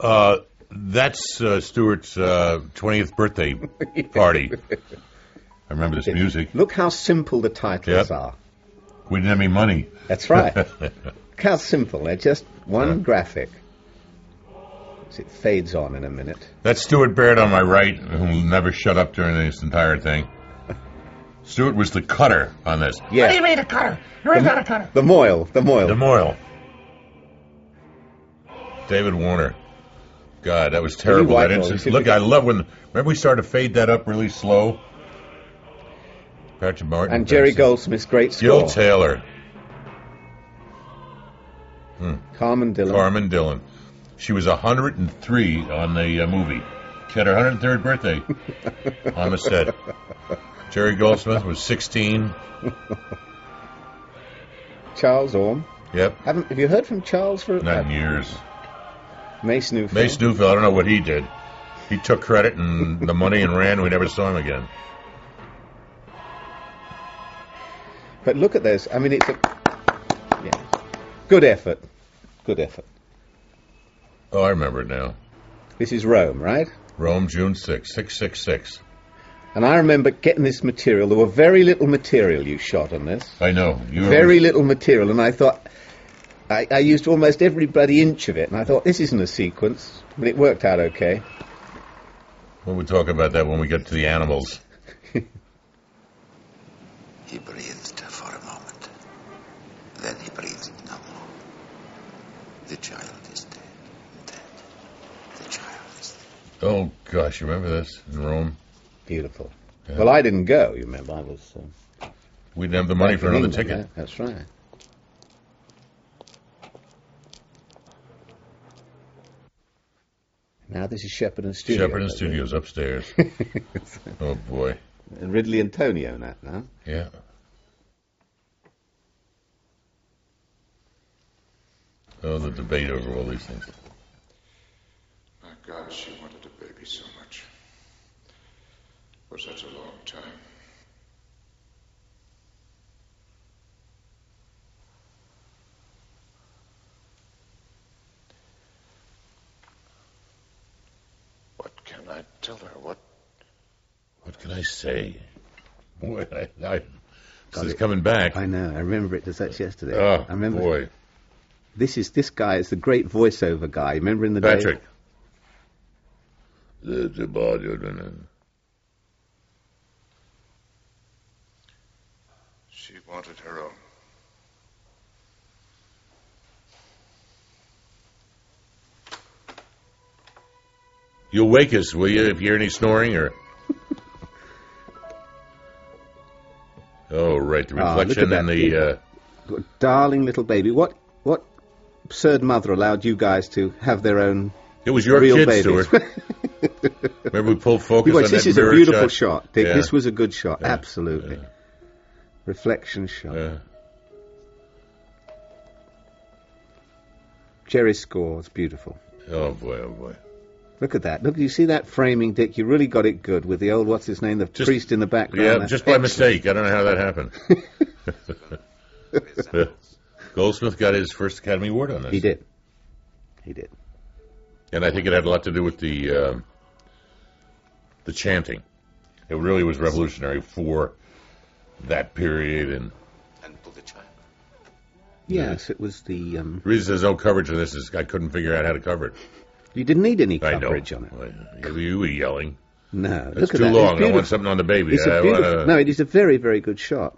Uh, that's uh, Stuart's uh, 20th birthday party. I remember this music. Look how simple the titles Yep. are. We didn't have any money. That's right. Look how simple. They're just one Yeah. graphic. As it fades on in a minute. That's Stuart Baird on my right, who will never shut up during this entire thing. Stuart was the cutter on this. Yeah. you mean a cutter? You ain't got a cutter. The Moyle. The Moyle. The Moyle. David Warner. God, that was terrible. That boy. instant- Look, I love when. Remember, we started to fade that up really slow. Patrick Martin and Jerry. Goldsmith's great Gil score. Taylor, Carmen Dillon. Carmen Dillon. She was 103 on the uh, movie. She had her 103rd birthday on the set. Jerry Goldsmith was 16. Charles Orme. Yep, Haven't have you heard from Charles for in uh, years. Mace Neufeld? Mace Neufeld, I don't know what he did. He took credit and the money and ran. We never saw him again. But look at this. I mean, it's a yeah. good effort. Good effort. Oh, I remember it now. This is Rome, right? Rome, June 6, 666. And I remember getting this material. There were very little material you shot on this. I know. You Very little material, and I thought I, I used almost every bloody inch of it, and I thought this isn't a sequence, but it worked out okay. We'll talk about that when we get to the animals. He breathed for a moment. Then he breathed no more. The child is dead. Dead. The child is dead. Oh, gosh, you remember this in Rome? Beautiful. Yeah. Well, I didn't go. You remember, I was. Um, We didn't have the money for another England, ticket. yeah, that's right. Now this is Shepperton Studios. Shepperton I think. Studios upstairs. oh, boy. And Ridley and Tony in that now. Yeah. Oh, the debate over all these things. My God, she wanted a baby so much. For such a long time. What can I tell her? What? What can I say? Boy, I, I, this is it- coming back. I know. I remember it as such yesterday. Oh, I remember. boy. This is this guy is the great voiceover guy. Remember in the day? Patrick. The- the ball, you're She wanted her own. You'll wake us, will you, if you hear any snoring or. oh, right. The Ah, reflection and that the. Uh, Darling little baby. What what absurd mother allowed you guys to have their own it was your real kid, babies? Stuart. Remember we pulled focus Watch, on this that is a beautiful shot? shot. Dick. Yeah. This was a good shot. Yeah. Absolutely. Yeah. Reflection shot. Yeah. Jerry scores. Beautiful. Oh, boy, oh, boy. Look at that. Look, you see that framing, Dick? You really got it good with the old, what's his name, the Just- priest in the background. Yeah, just by Excellent. mistake. I don't know how that happened. Goldsmith got his first Academy Award on this. He did. He did. and I think it had a lot to do with the um, the chanting. It really was revolutionary for that period. And And pull the child. Yes, it was the. Um, the reason there's no coverage of this is I couldn't figure out how to cover it. You didn't need any I know. coverage on it. Well, You were yelling. No, That's look at too that. long. It's I want beautiful. something on the baby. It's I a beautiful. wanna- No, it is a very, very good shot.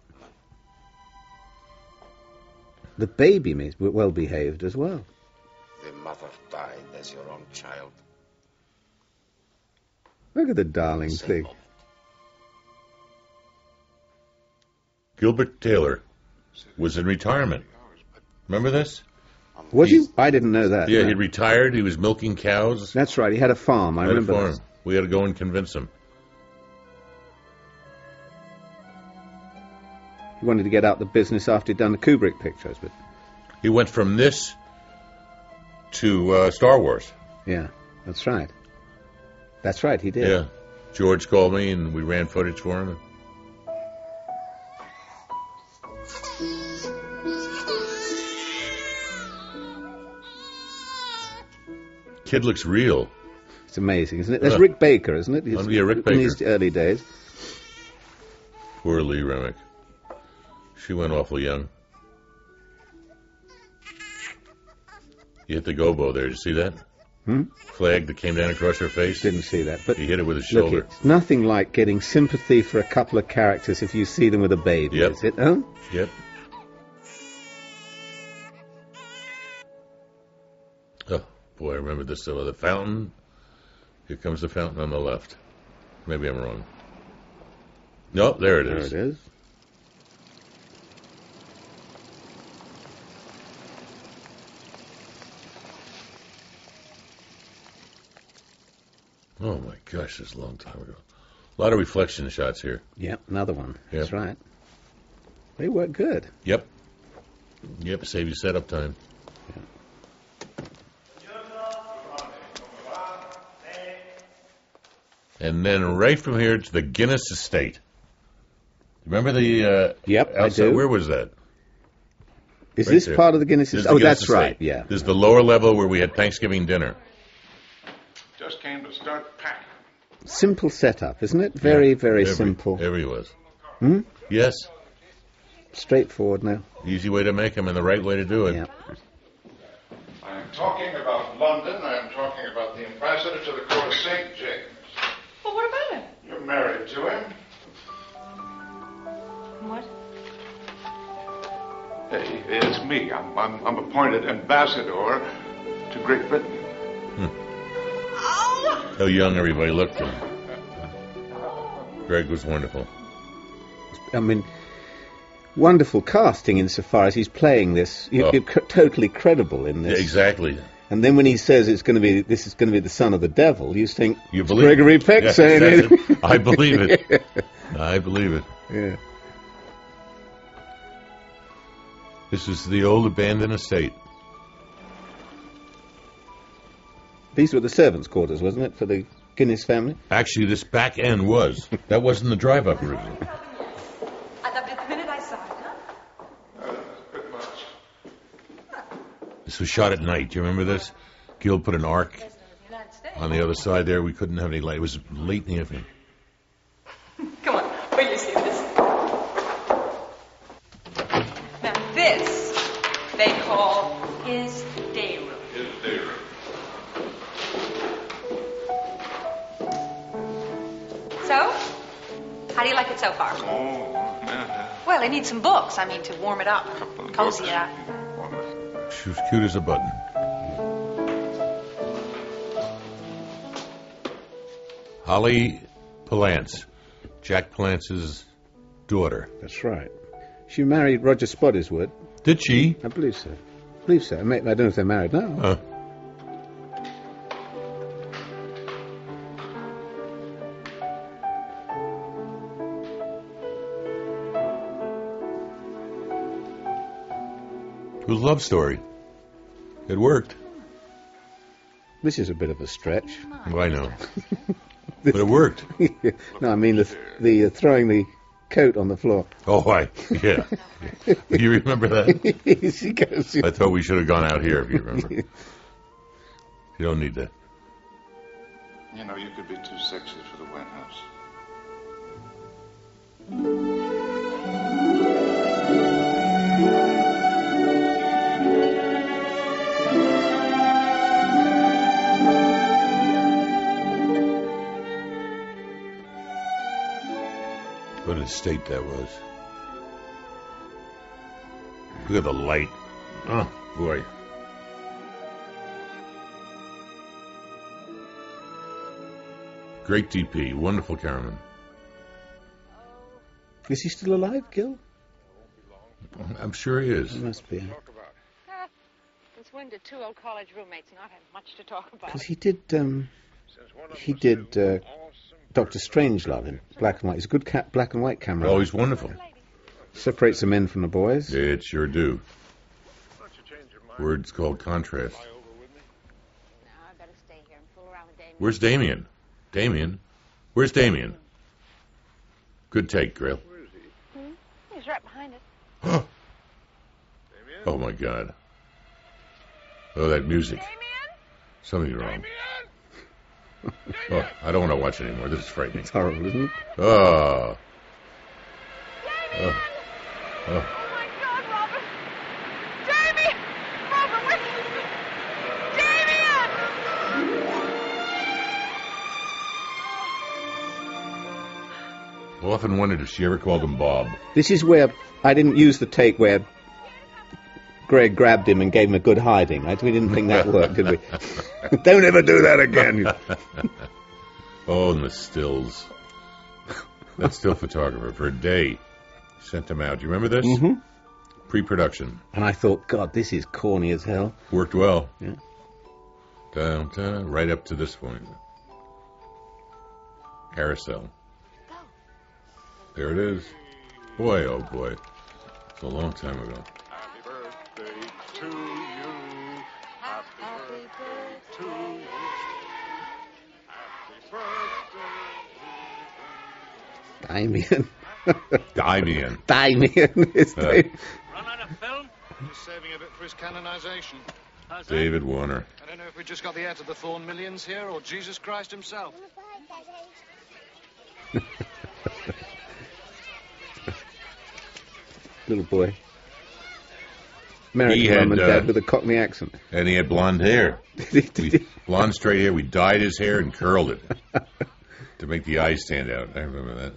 The baby is well behaved as well. The mother died as your own child. Look at the darling thing. Gilbert Taylor was in retirement. Remember this? Was He's- he? I didn't know that. Yeah, no. he retired. He was milking cows. That's right. He had a farm. I Had a remember. farm. this. We had to go and convince him. He wanted to get out the business after he'd done the Kubrick pictures, but He went from this to uh, Star Wars. yeah, that's right. That's right. He did. Yeah. George called me and we ran footage for him. Kid looks real. It's amazing, isn't it? There's Uh. Rick Baker, isn't it? He's- yeah, Rick In Baker. his early days. Poor Lee Remick. She went awful young. You hit the gobo there. Did you see that? Hmm? Flag that came down across her face. Didn't see that, but He hit it with his look, shoulder. it's nothing like getting sympathy for a couple of characters if you see them with a baby. Yep. Is it? Huh? Yep. Boy, I remember this still. The fountain. Here comes the fountain on the left. Maybe I'm wrong. Nope, there it There is. it is. Oh my gosh, this is a long time ago. A lot of reflection shots here. Yep, another one. That's right. They work good. Yep. Yep, save you setup time. And then right from here to the Guinness Estate. Remember the uh, Yep, I do. Where was that? Is Right this there. part of the Guinness? This is oh, Guinness that's right. Yeah. This is the lower level where we had Thanksgiving dinner. Just came to start packing. Simple setup, isn't it? Very, Yeah, very every- simple. Every was. Hmm? Yes. Straightforward now. Easy way to make them and the right way to do it. Yeah. I am talking about London. Hey, it's me. I'm, I'm, I'm appointed ambassador to Great Britain. Hmm. Oh! How young everybody looked. And Greg was wonderful. I mean, wonderful casting insofar as he's playing this. You, Oh. You're cr- totally credible in Yeah, this. exactly. And then when he says it's going to be, this is going to be the son of the devil, you think You it's believe Gregory. Peck Yes, saying it. it. I believe it. I believe it. yeah. This is the old abandoned estate. These were the servants' quarters, wasn't it, for the Guinness family? Actually, this back end was. That wasn't the drive up originally. I loved it the minute I saw it, huh? Uh, bit much. This was shot at night. Do you remember this? Gil put an arc President of the United States. on the other side there. We couldn't have any light. It was late in the evening. They call his day room. His day room. So, how do you like it so far? Oh, yeah. Well, I need some books. I mean, to warm it up, cozy it up. Wonderful. She was cute as a button. Holly Palance, Jack Palance's daughter. That's right. She married Roger Spottiswoode. Did she? I believe so. I believe so. I, don't know if they're married now. Uh, it was a love story. It worked. This is a bit of a stretch. Well, I know. but it worked. no, I mean the, the uh, throwing the coat on the floor. Oh, I, yeah. Do you remember that? she goes. I thought we should have gone out here, if you remember. You don't need that. You know, you could be too sexy for the White House. What a state that was. Look at the light. Oh, boy. Great DP. Wonderful cameraman. Is he still alive, Gil? I'm sure he is. He must be. Since when did two old college roommates not have much to talk about? Because he did. Um, he did uh, Doctor Strangelove in black and white. He's a good ca- black and white camera. Oh, he's wonderful. Separates the men from the boys. It sure do. Word's called contrast. No, I better stay here and fool around with Damien. Where's Damien? Damien? Where's Damien? Good take, Grail. Hmm? He's right behind us. Oh my God. Oh, that music. Damien? Something's wrong. Oh, I don't want to watch anymore. This is frightening. It's horrible, isn't it? Oh. Oh. Oh. Oh my God, Robert! Damien! Robert, wait! Damien! Often wondered if she ever called him Bob. This is where I didn't use the take where Greg grabbed him and gave him a good hiding. I, we didn't think that worked, did we? Don't ever do that again. Oh, and the stills. That still photographer for a day sent them out. Do you remember this? Mm-hmm. Pre-production And I thought, God, this is corny as hell. worked well. Yeah. Dun, dun, right up to this point. Carousel. There it is. Boy, oh boy, it's a long time ago. Happy birthday to you. Happy birthday to you. Happy birthday. Damien. Damien. Damien. It's Uh, Damien. Run out of film? Just saving a bit for his canonization. How's that? David Warner. I don't know if we just got the heir to the Thorn Millions here or Jesus Christ himself. Little boy. American He had, mum and dad uh, with a Cockney accent. And he had blonde hair. We, blonde straight hair. We dyed his hair and curled it to make the eyes stand out. I remember that.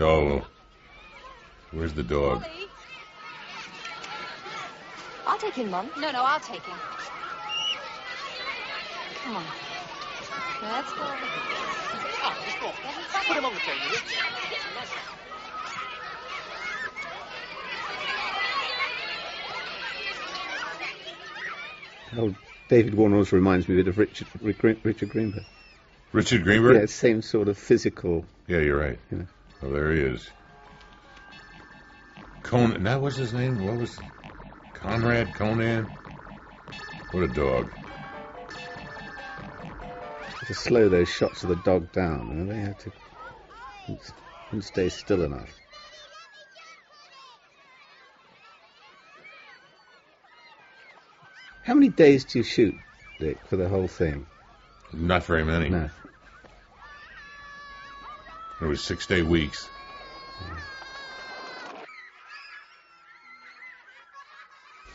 Oh, where's the dog? I'll take him, Mum. No, no, I'll take him. Come on. Let's go. Ah, just go. Put him on the table. Yeah? Oh, David Warner also reminds me a bit of Richard Richard Greenberg. Richard Greenberg. Yeah, same sort of physical. Yeah, you're right. Yeah. Oh, there he is. Conan. That was his name. What was Conrad Conan? What a dog. To slow those shots of the dog down, and they had to couldn't stay still enough. How many days do you shoot, Dick, for the whole thing? Not very many. No. It was six day weeks.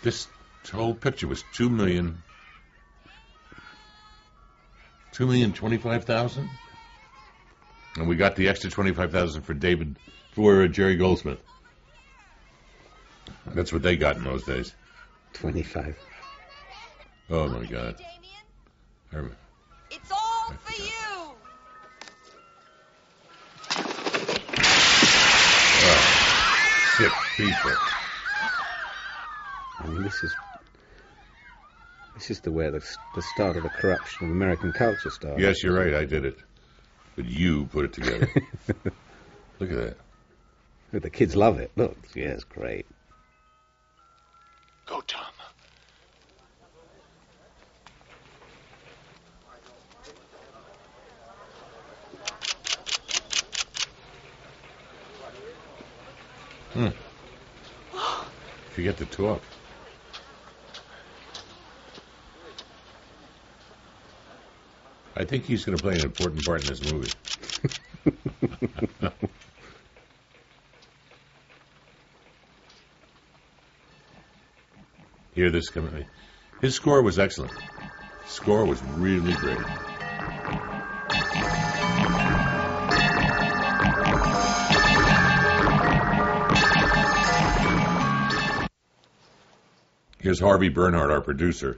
This whole picture was two million. Two million twenty-five thousand, and we got the extra twenty-five thousand for David for Jerry Goldsmith. That's what they got in those days. 25. Oh my God! Damien, I it's all for you. Oh, sick people. I mean, this is this is the where the, the start of the corruption of American culture started. Yes, you're right. I did it, but you put it together. Look at that. The kids love it. Look, yeah, it's great. Go, Tom. Forget to talk. I think he's going to play an important part in this movie. Hear this coming. His score was excellent. Score was really great. Here's Harvey Bernhard, our producer.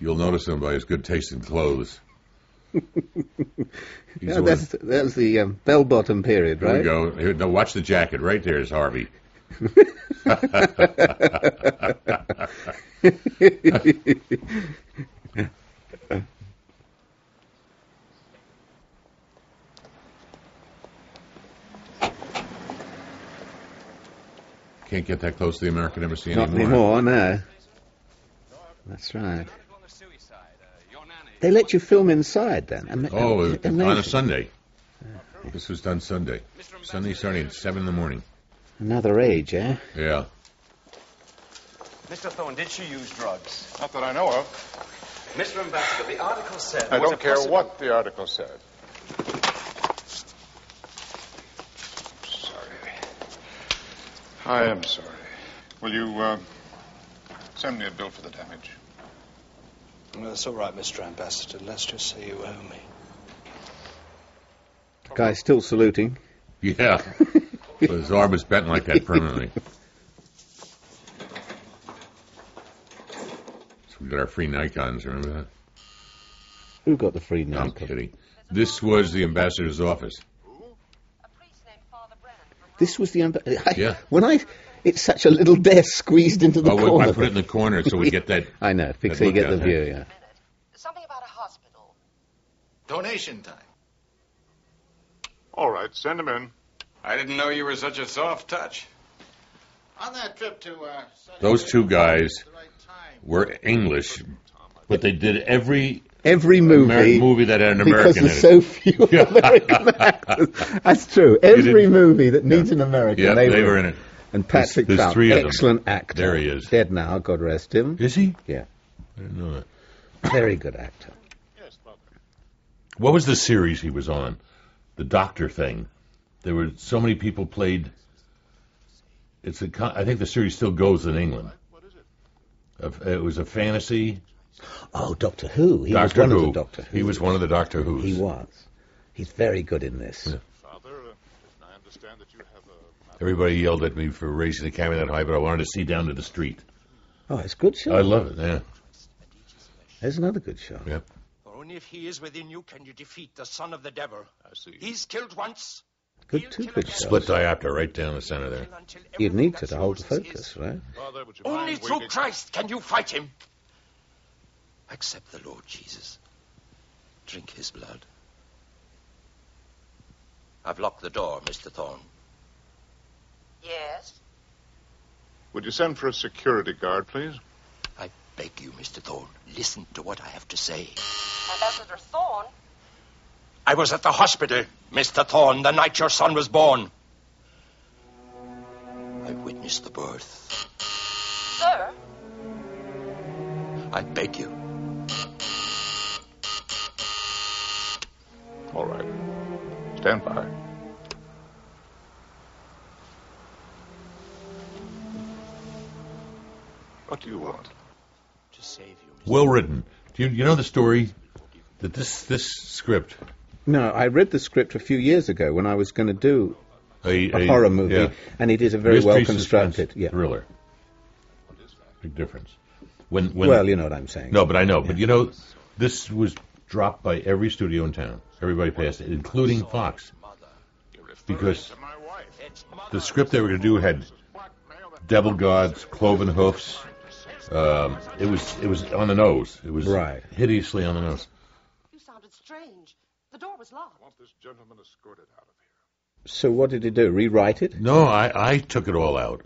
You'll notice him by his good taste in clothes. That's that's the um, bell bottom period, Here we go. Here, no, watch the jacket. Right there is Harvey. Can't get that close to the American Embassy anymore. Not anymore. anymore, no. That's right. They let you film inside then. Ama- Oh, ama- on a amazing. Sunday. This was done Sunday. Sunday starting at 7 in the morning. Another age, eh? Yeah. Mr. Thorne, did she use drugs? Not that I know of. Mr. Ambassador, the article said. I don't care possi- what the article said. I am sorry. Will you uh, send me a bill for the damage? Well, that's all right, Mr. Ambassador. Let's just say you owe me. The guy's still saluting. Yeah. But his arm is bent like that permanently. So we got our free Nikons, remember that? Who got the free No, I'm Nikon? kidding. This was the ambassador's office. This was the. Amb- I, Yeah. When I, it's such a little desk squeezed into the Oh, wait, corner. I put it in the corner so we get that. I know, that so you get the out there. view. Yeah. Something about a hospital. Donation time. All right, send him in. I didn't know you were such a soft touch. On that trip to uh, Those two guys were English, but they did every Every movie, Ameri- movie that had an because American there's in it. so few American actors. That's true. Every movie that needs an American, Yeah, they, they were in it. And Patrick There's- there's Troughton, three them. excellent actor. There he is. Dead now, God rest him. Is he? Yeah, I didn't know that. very good actor. Yes, What was the series he was on? The Doctor thing. There were so many people played. It's a. con- I think the series still goes in England. Of- It was a fantasy. Oh, Doctor Who. He Doctor was one Who. of the Doctor Who. He was one of the Doctor Who's. He was. He's very good in this. Father, uh, I understand that you have a. Everybody yelled at me for raising the camera that high, but I wanted to see down to the street. Oh, it's a good show. I love it. Yeah. There's another good show. Yep. For only if he is within you can you defeat the son of the devil. I see. He's killed once. Good, two good shows. Split diopter right down the center there. You'd need to to hold the yours is focus, right? Father, would you Only through? Christ can you fight him. Accept the Lord Jesus. Drink his blood. I've locked the door, Mr. Thorne. Yes. Would you send for a security guard, please? I beg you, Mr. Thorne, listen to what I have to say. Ambassador Thorne. I was at the hospital, Mr. Thorne, the night your son was born. I witnessed the birth. Sir. I beg you. All right. Stand by. What do you want? To save you, Mr. Well written. Do you, you know the story that this this script No, I read the script a few years ago when I was going to do a, a, horror movie, yeah. and it is a very Mystery well constructed. suspense Yeah. thriller. Big difference. When when Well, you know what I'm saying. no, but I know. But you know, this was dropped by every studio in town. Everybody passed it, including Fox, because the script they were going to do had devil gods, cloven hoofs. Um, it was it was on the nose. It was Right. hideously on the nose. You sounded strange. The door was locked. I want this gentleman escorted out of here. So what did he do? Rewrite it? No, I, I took it all out.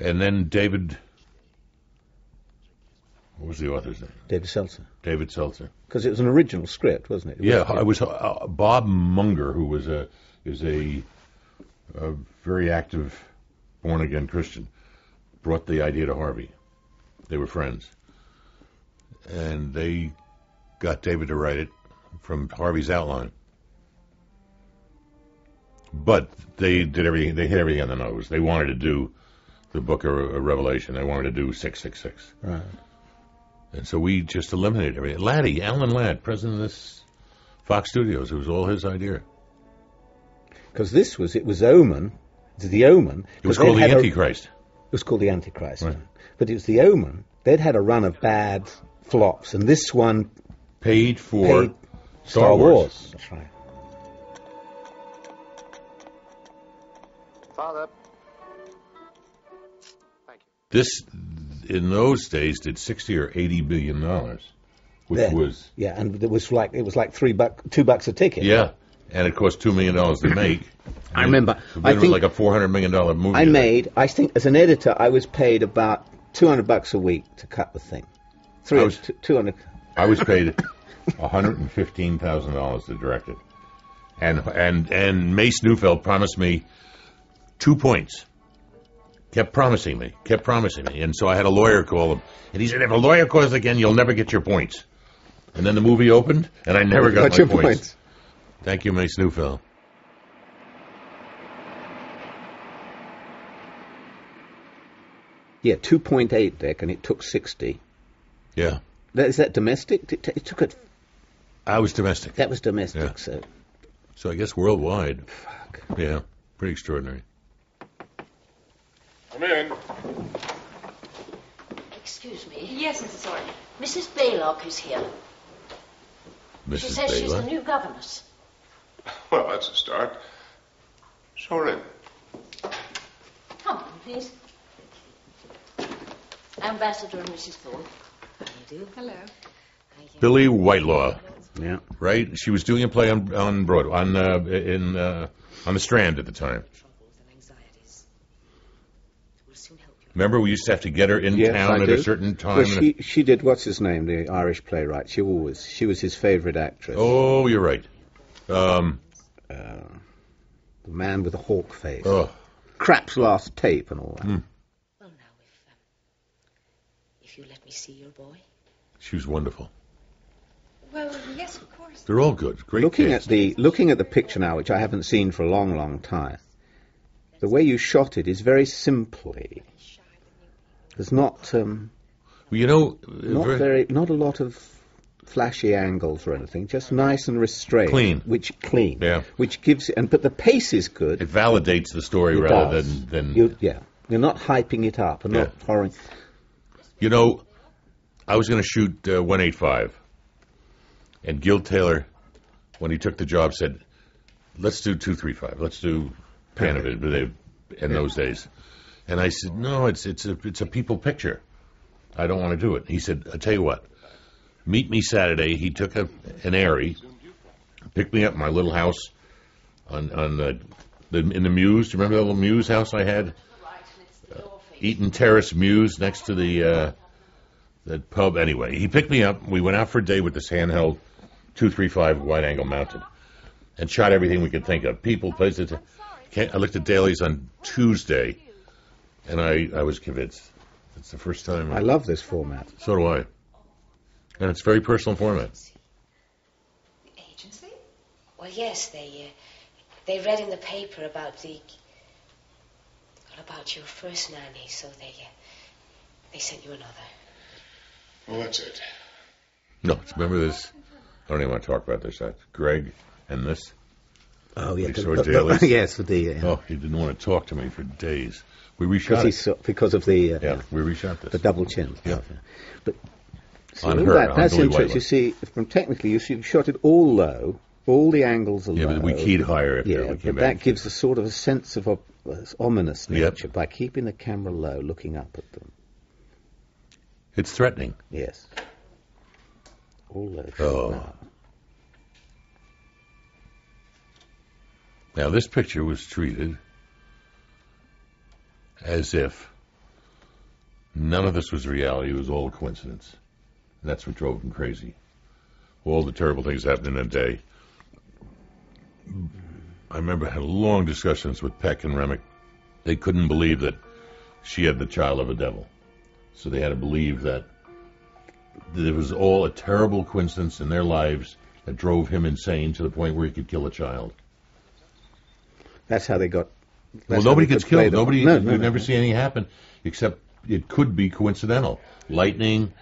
And then David. What was the author's name? David Seltzer. David Seltzer. Because it was an original script, wasn't it? It Yeah, was- I was uh, Bob Munger, who was a is a, a very active born again Christian, brought the idea to Harvey. They were friends, and they got David to write it from Harvey's outline. But they did everything. They hit everything on the nose. They wanted to do the Book of Revelation. They wanted to do six six six. Right. And so we just eliminated everything. Laddie, Alan Ladd, president of this Fox Studios, it was all his idea. Because this was, it was Omen. It's the Omen. It was called the had a- Antichrist. It was called the Antichrist. Right. But it was the Omen. They'd had a run of bad flops, and this one Paid for paid Star, Star Wars. Wars. That's right. Father. Thank you. This, in those days, did sixty or eighty billion dollars, which Then. was Yeah, and it was like it was like three buck, two bucks a ticket. yeah, and it cost two million dollars to make. I remember. It I was think like a four hundred million dollar movie. I made. I think as an editor, I was paid about two hundred bucks a week to cut the thing. Three, I was- two hundred. I was paid one hundred and fifteen thousand dollars to direct it, and and and Mace Neufeld promised me two points kept promising me, kept promising me, and so I had a lawyer call him, and he said, "If a lawyer calls again, you'll never get your points." And then the movie opened, and I never got, Got my your points. points. Thank you, Mace Neufeld. Yeah, 2.8 Dick, and it took 60. Yeah, That, is that domestic? It, t- it took it. I was domestic, That was domestic. Yeah. So so I guess worldwide. fuck. Yeah, pretty extraordinary. Come in. Excuse me. Yes, Mrs. Orr. Mrs. Baylock is here. Mrs. She Mrs. says she's the new governess. Well, that's a start. Show her in. Come on, please. Ambassador and Mrs. Thorne. How do you do? Hello. Billie Whitelaw, Yeah. right? She was doing a play on on Broadway, on uh, in uh, on the Strand at the time. Troubles and anxieties. Will soon help you. Remember, we used to have to get her in Yes, town I at do. a certain time. Well, and- she she did what's his name, the Irish playwright. She always she was his favourite actress. oh, you're right. Um, Uh, the man with the hawk face. oh, Krapp's last tape and all that. Mm. Well, now, if, um, if you let me see your boy. she was wonderful. Well, yes, of course. They're all good. Great looking cast. at the looking at the picture now, which I haven't seen for a long, long time, the way you shot it is very simply. There's not um, you know, not very- very not a lot of flashy angles or anything. Just nice and restrained. Clean. Which clean. Yeah. Which gives and but the pace is good. it validates the story It rather does. than than You, yeah. You're not hyping it up and not Yeah. pouring. You know, I was going to shoot uh, 185, and Gil Taylor, when he took the job, said, "Let's do 235. Let's do Panavid." But they, in those days, and I said, "No, it's it's a it's a people picture. I don't want to do it." He said, "I tell you what, meet me Saturday." He took a, an Arri, picked me up my little house on on the, the in the Mews. Do you remember that little Mews house I had? Uh, Eaton Terrace Mews next to the uh, that pub. Anyway, he picked me up. We went out for a day with this handheld 235 wide angle mounted and shot everything we could think of. People, places. I looked at dailies on Tuesday, and I, I was convinced. It's the first time. I love this format. So do I. And it's very personal format. The agency? Well, yes, they uh, they read in the paper about the well, about your first nanny, so they uh, they sent you another. Well, that's it. No, remember this. I don't even want to talk about this. That's Greg and this. Oh yeah, We the- the- the- yes, with the uh, Oh, he didn't want to talk to me for days. We because, reshot it. saw, because of the uh, Yeah, we reshot this. the double chin. Yeah. But see, On her, that, on that's interesting. Whitelaw. You see, from technically, you see, you shot it all low. All the angles are Yeah, low. but we keyed higher Yeah, but that gives a sort of a sense of op- uh, ominous Yep. nature by keeping the camera low, looking up at them. It's threatening. Yes. All low. Oh. now. Now, this picture was treated as if none of this was reality. It was all a coincidence. And that's what drove him crazy. All the terrible things happened in a day. I remember I had long discussions with Peck and Remick. They couldn't believe that she had the child of a devil. So they had to believe that, that it was all a terrible coincidence in their lives that drove him insane to the point where he could kill a child. That's how they got. Well, that's how nobody gets killed. the- Nobody, No, you no, no. never see anything happen, except it could be coincidental. Lightning.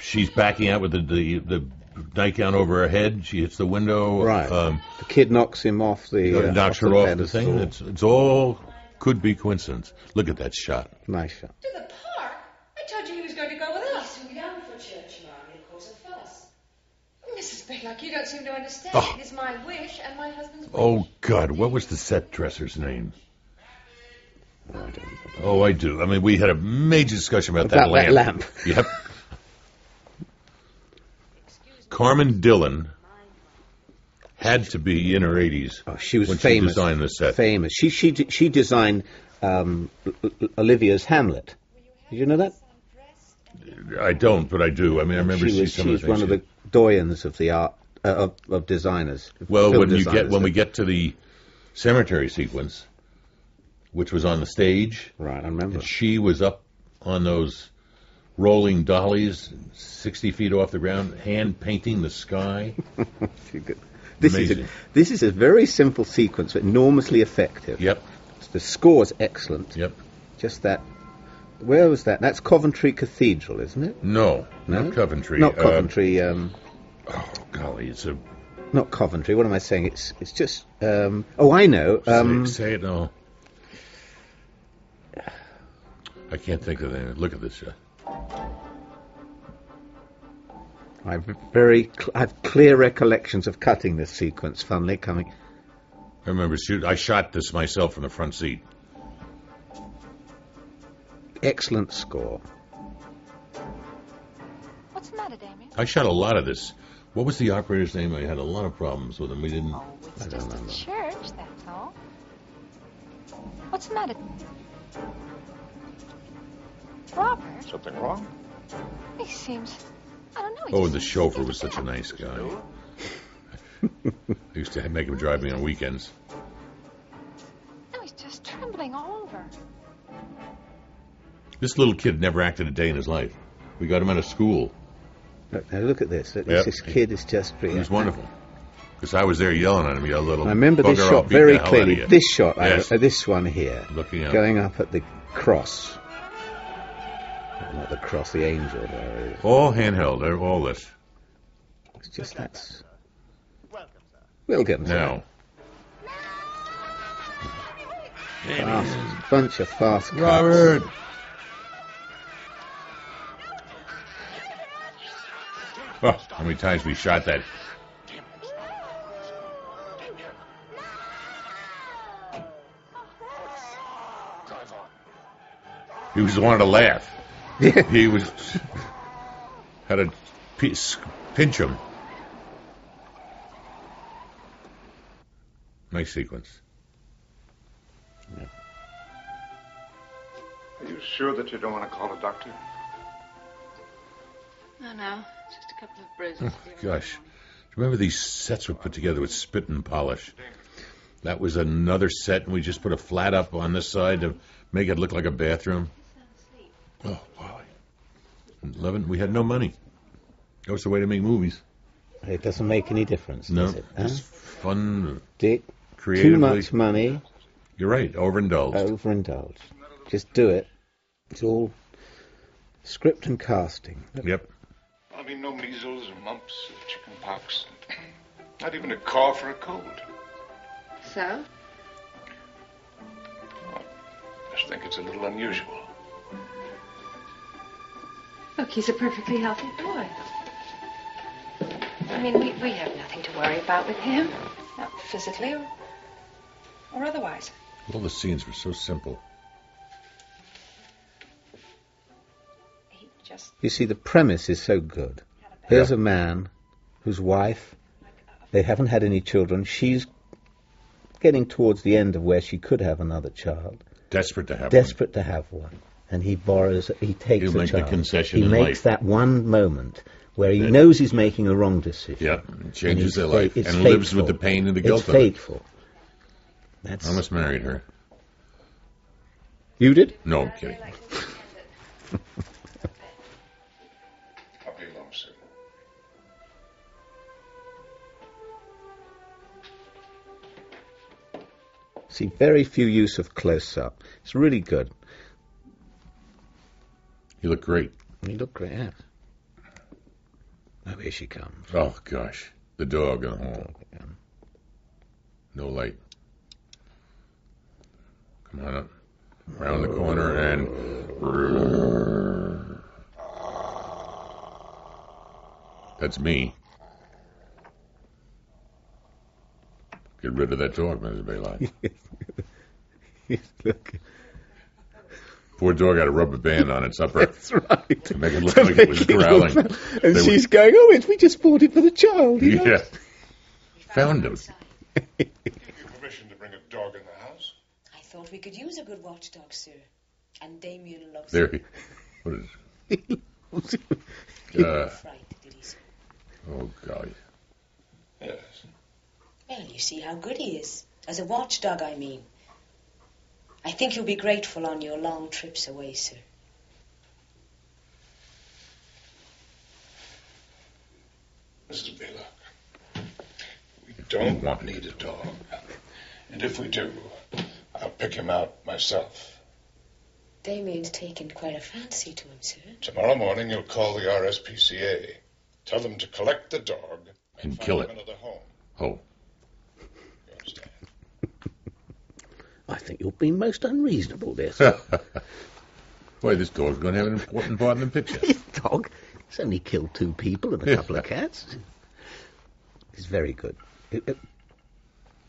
She's backing out with the the, the nightgown over her head. She hits the window. Right. Um, the kid knocks him off the. Uh, knocks off her the off the thing. It's it's all could be coincidence. Look at that shot. Nice shot. To the park? I told you he was going to go with us. He's too young for church, Margaret, of course, at first. Mrs. Baylock, you don't seem to understand. Oh. It is my wish and my husband's wish. Oh God, what was the set dresser's name? Oh, I don't know. Oh, I do. I mean, we had a major discussion about, About that that lamp. lamp. Yep. Carmen Dillon had to be in her 80s Oh, she was when famous. she designed the set. Famous. She she she designed um, L- L- Olivier's Hamlet. Did you know that? I don't, but I do. I mean, I remember she seeing was some she of was the one things. of the doyens of the art uh, of, of designers. well, when you get when we get to the cemetery sequence, which was on the stage. Right, I remember. And she was up on those rolling dollies, 60 feet off the ground, hand painting the sky. This is, a, this is a very simple sequence, but enormously effective. Yep. The score's excellent. Yep. Just that. Where was that? That's Coventry Cathedral, isn't it? No, No? not Coventry. Not Uh, Coventry. um, oh, golly, it's a. not Coventry. What am I saying? It's it's just. Um, oh, I know. Um, say, say it no. I can't think of the name. Look at this. Uh, I have very. Cl- I have clear recollections of cutting this sequence. Funnily coming. I remember shoot. I shot this myself from the front seat. Excellent score. What's the matter, Damien? I shot a lot of this. What was the operator's name? I had a lot of problems with him. We didn't. Oh, it's I just don't a remember. church, that's all. What's the matter? Robert? Something wrong? He seems. I don't know. he Oh, just the chauffeur was such a nice guy. I used to make him drive me on weekends. No, he's just trembling all over. This little kid never acted a day in his life. We got him out of school. Look, now look at this. Look, Yep. This kid is just. He was wonderful. Because I was there yelling at him, you little. I remember this shot very the hell out clearly. This shot, I- uh, this one here, Looking up. going up at the cross. Not the cross, the angel. There. All handheld, they're all this. It's just that's. Welcome. sir. Now. Fast, bunch of fast cuts. Robert! Oh, how many times we shot that? He was wanted to laugh. he was had to p- pinch him. Nice sequence. Are you sure that you don't want to call a doctor? No, no. Just a couple of bruises. Oh, gosh, Do you remember these sets were put together with spit and polish. That was another set, and we just put a flat up on this side to make it look like a bathroom. Oh, wow. Eleven, we had no money. That was the way to make movies. It doesn't make any difference, No, does it? huh? just fun, Dick, creatively. too much money, You're right, overindulged. overindulged. Just do it. It's all script and casting. Yep. I mean, no measles or mumps or chicken pox. Not even a cough or a cold. So? I just think it's a little unusual. Look, he's a perfectly healthy boy. I mean, we, we have nothing to worry about with him. Not physically or, or otherwise. All the scenes were so simple. Just. You see, the premise is so good. Here's a man whose wife, they haven't had any children. She's getting towards the end of where she could have another child. Desperate to have Desperate to have one. And he borrows, he takes He'll a make the concession he in makes life. that one moment where he Yeah. knows he's making a wrong decision. Yeah, And changes he's their life it's and lives with the pain and the guilt It's of it. fateful. That's I almost married her. You did? No, I'm kidding. See, very few use of close up. It's really good. You look great. You look great, yes. Oh, here she comes. Oh gosh, the dog in the hall. No light. Come on up. Round the corner and. That's me. Get rid of that dog, Mrs. Baylock. look. Poor dog had a rubber band on its upper. That's right. To make it look like it was make it look growling. And They were- she's going, oh, it's, we just bought it for the child. you know." Yeah. Found him. Permission to bring a dog in the house? I thought we could use a good watchdog, sir. And Damien loves There it. he. What is it? Uh, Fright, did he say? oh, golly. Yes. Well, you see how good he is. As a watchdog, I mean. I think you'll be grateful on your long trips away, sir. Mrs. Baylock, we don't need a dog. And if we do, I'll pick him out myself. Damien's taken quite a fancy to him, sir. Tomorrow morning you'll call the RSPCA. Tell them to collect the dog And kill find it. another home. Oh. I think you're being most unreasonable there, sir. Boy, this dog's going to have an important part in the picture. His dog. It's only killed two people and a couple of cats. It's very good. It, it,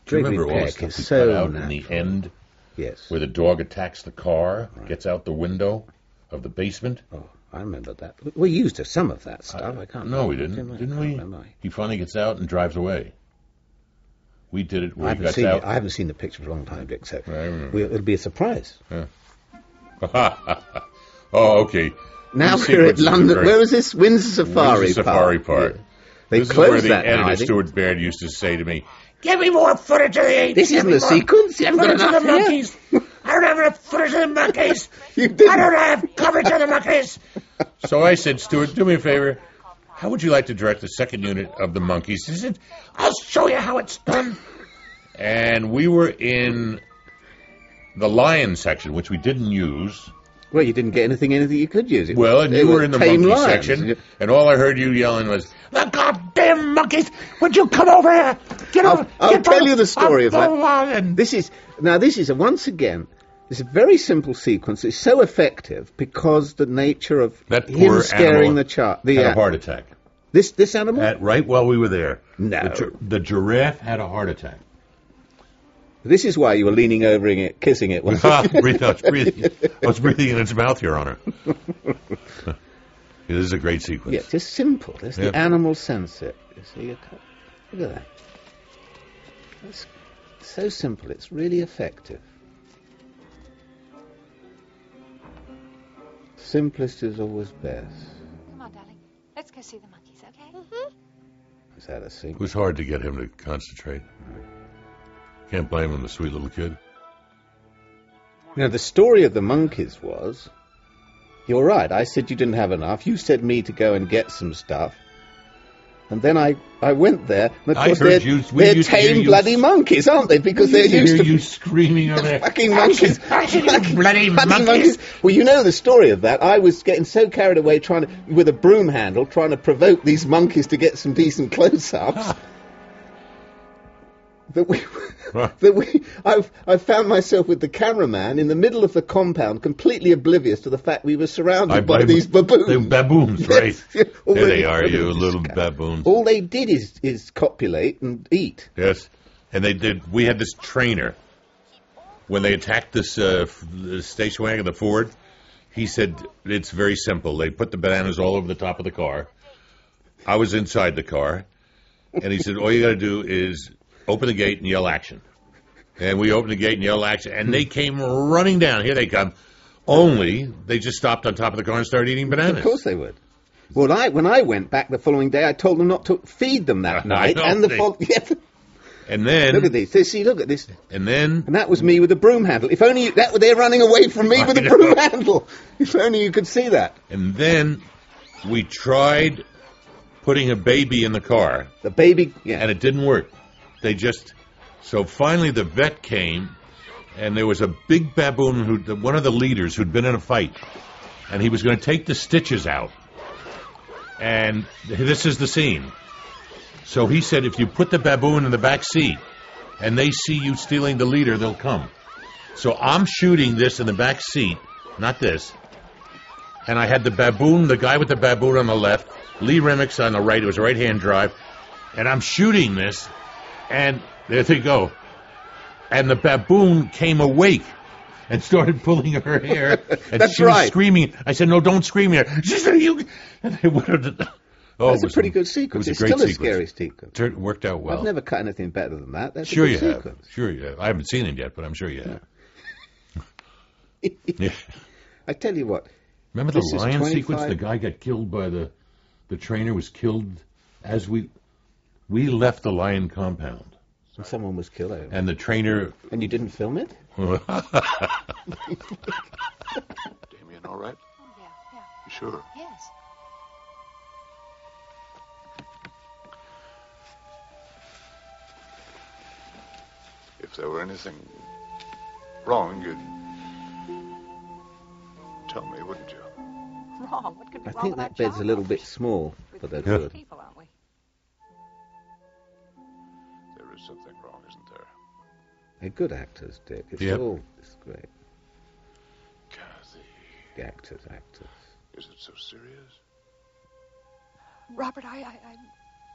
Do you Gregory remember all the Peck stuff is he so cut out in natural. the end? Yes. Where the dog attacks the car, gets out the window of the basement? Oh, I remember that. We used to some of that stuff. I, can't. No, we remember. didn't. Didn't we? remember. He finally gets out and drives away. We did it I where he haven't gets seen out. it. I haven't seen the picture for a long time, Dick. So remember. we, it'll be a surprise. Yeah. oh, okay. Now These we're at London. very- Where was this? Windsor Safari Windsor Park. Safari Park. Yeah. They this is where the that editor I. Stuart Baird used to say to me, Give me more footage of the apes. This isn't me a more sequence. You haven't footage of the here. monkeys. I don't have enough footage of the monkeys. You I don't have coverage of the monkeys. So I said, Stuart, do me a favor. How would you like to direct the second unit of the monkeys? He said, I'll show you how it's done. and we were in the lion section, which we didn't use. Well, you didn't get anything in it that you could use. It Well, and you were in the monkey lions. section, and all I heard you yelling was, The goddamn monkeys! Would you come over here? Get over. I'll, I'll get tell over- you the story of I'll- that. This is now. This is a, once again. It's a very simple sequence. It's so effective because the nature of That him scaring the child. The had uh, a heart attack. This this animal. At, right while we were there. No. The, the giraffe had a heart attack. This is why you were leaning over it, kissing it. Ah, breathe, I was breathing. I was breathing in its mouth, Your Honor. this is a great sequence. Yeah, just simple. Just Yeah. the animal sense it. You see, look at that. It's so simple. It's really effective. Simplest is always best. Come on, darling. Let's go see the monkeys, okay? Mm-hmm. Is that a secret? It was hard to get him to concentrate. Can't blame him, the sweet little kid. Now, the story of the monkeys was you're right, I said you didn't have enough. You said me to go and get some stuff. And then I, I went there, and of I course they're, you- they're tame bloody monkeys, aren't they? Because they're used to you screaming over there. fucking monkeys. Action, bloody Bloody monkeys. Well, you know the story of that. I was getting so carried away trying to, with a broom handle, trying to provoke these monkeys to get some decent close-ups. Ah. That we, that we, I've, I found myself with the cameraman in the middle of the compound, completely oblivious to the fact we were surrounded I by these baboons. The baboons, right? yeah, there they these are, you little baboons. All they did is, is copulate and eat. Yes, and they did. We had this trainer when they attacked this uh, station wagon, the Ford. He said it's very simple. They put the bananas all over the top of the car. I was inside the car, and he said all you got to do is open the gate and yell action. And we opened the gate and yelled action, and they came running down. Here they come. Only they just stopped on top of the car and started eating bananas. Of course they would. Well, I, when I went back the following day, I told them not to feed them that night. and the they- fol- yeah, And then look at this. They- See, look at this. And then And that was me with a broom handle. If only you, that they're running away from me I with a know. broom handle. If only you could see that. And then we tried putting a baby in the car. The baby, yeah. And it didn't work. They just. So finally the vet came, and there was a big baboon, who one of the leaders who'd been in a fight, and he was going to take the stitches out. And this is the scene. So he said, if you put the baboon in the back seat, and they see you stealing the leader, they'll come. So I'm shooting this in the back seat, not this. And I had the baboon, the guy with the baboon on the left, Lee Remick's on the right. It was a right hand drive. And I'm shooting this, and there they go. And the baboon came awake and started pulling her hair. And That's she was screaming. I said, No, don't scream here. She said, You. And they would Oh, That's it a pretty good sequence. It a it's still sequence. a scary sequence. Tur- worked out well. I've never cut anything better than that. That's sure a you good have. Sure you have. I haven't seen it yet, but I'm sure you have. yeah. I tell you what. Remember the lion 25 sequence? The guy got killed by the the trainer was killed as we we left the lion compound. And someone was killed over. And the trainer. And you didn't film it? Damien, all right? Oh, yeah, yeah. You sure? Yes. If there were anything wrong, you'd tell me, wouldn't you? Wrong. What could be I wrong think with that bed's a little bit small for the Yeah. two of People, aren't we? There is something wrong, isn't there? They're good actors, Dick. It's Yep. all it's great. Kathy, The actors, actors. is it so serious? Robert, I, I, I,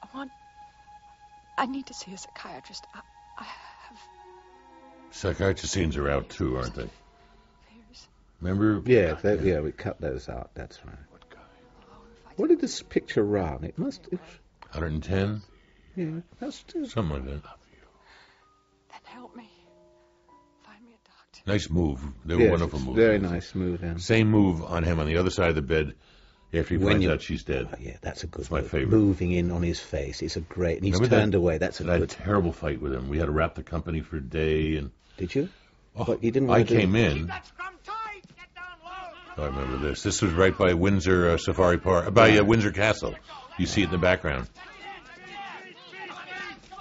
I want. I need to see a psychiatrist. I, I have Psychiatrist scenes are out too, aren't they? fears. Remember? Yeah, they, yeah, we cut those out. That's right. What kind? Oh, what did this picture run? It must. It, 110, yeah, that's something like that. Then help me. Find me a doctor. Nice move. They were yes, wonderful it's moves. Very nice move. Then. Same move on him on the other side of the bed after he When finds you- out she's dead. Oh, yeah, that's a good. It's my move. favorite. Moving in on his face. It's a great. And he's Remember that- turned away. That's a And I had a good. terrible fight with him. We had to wrap the company for a day, and Did you? oh, But you didn't I want to do- came in. I remember this. This was right by Windsor uh, Safari Park, by uh, Windsor Castle. You see it in the background.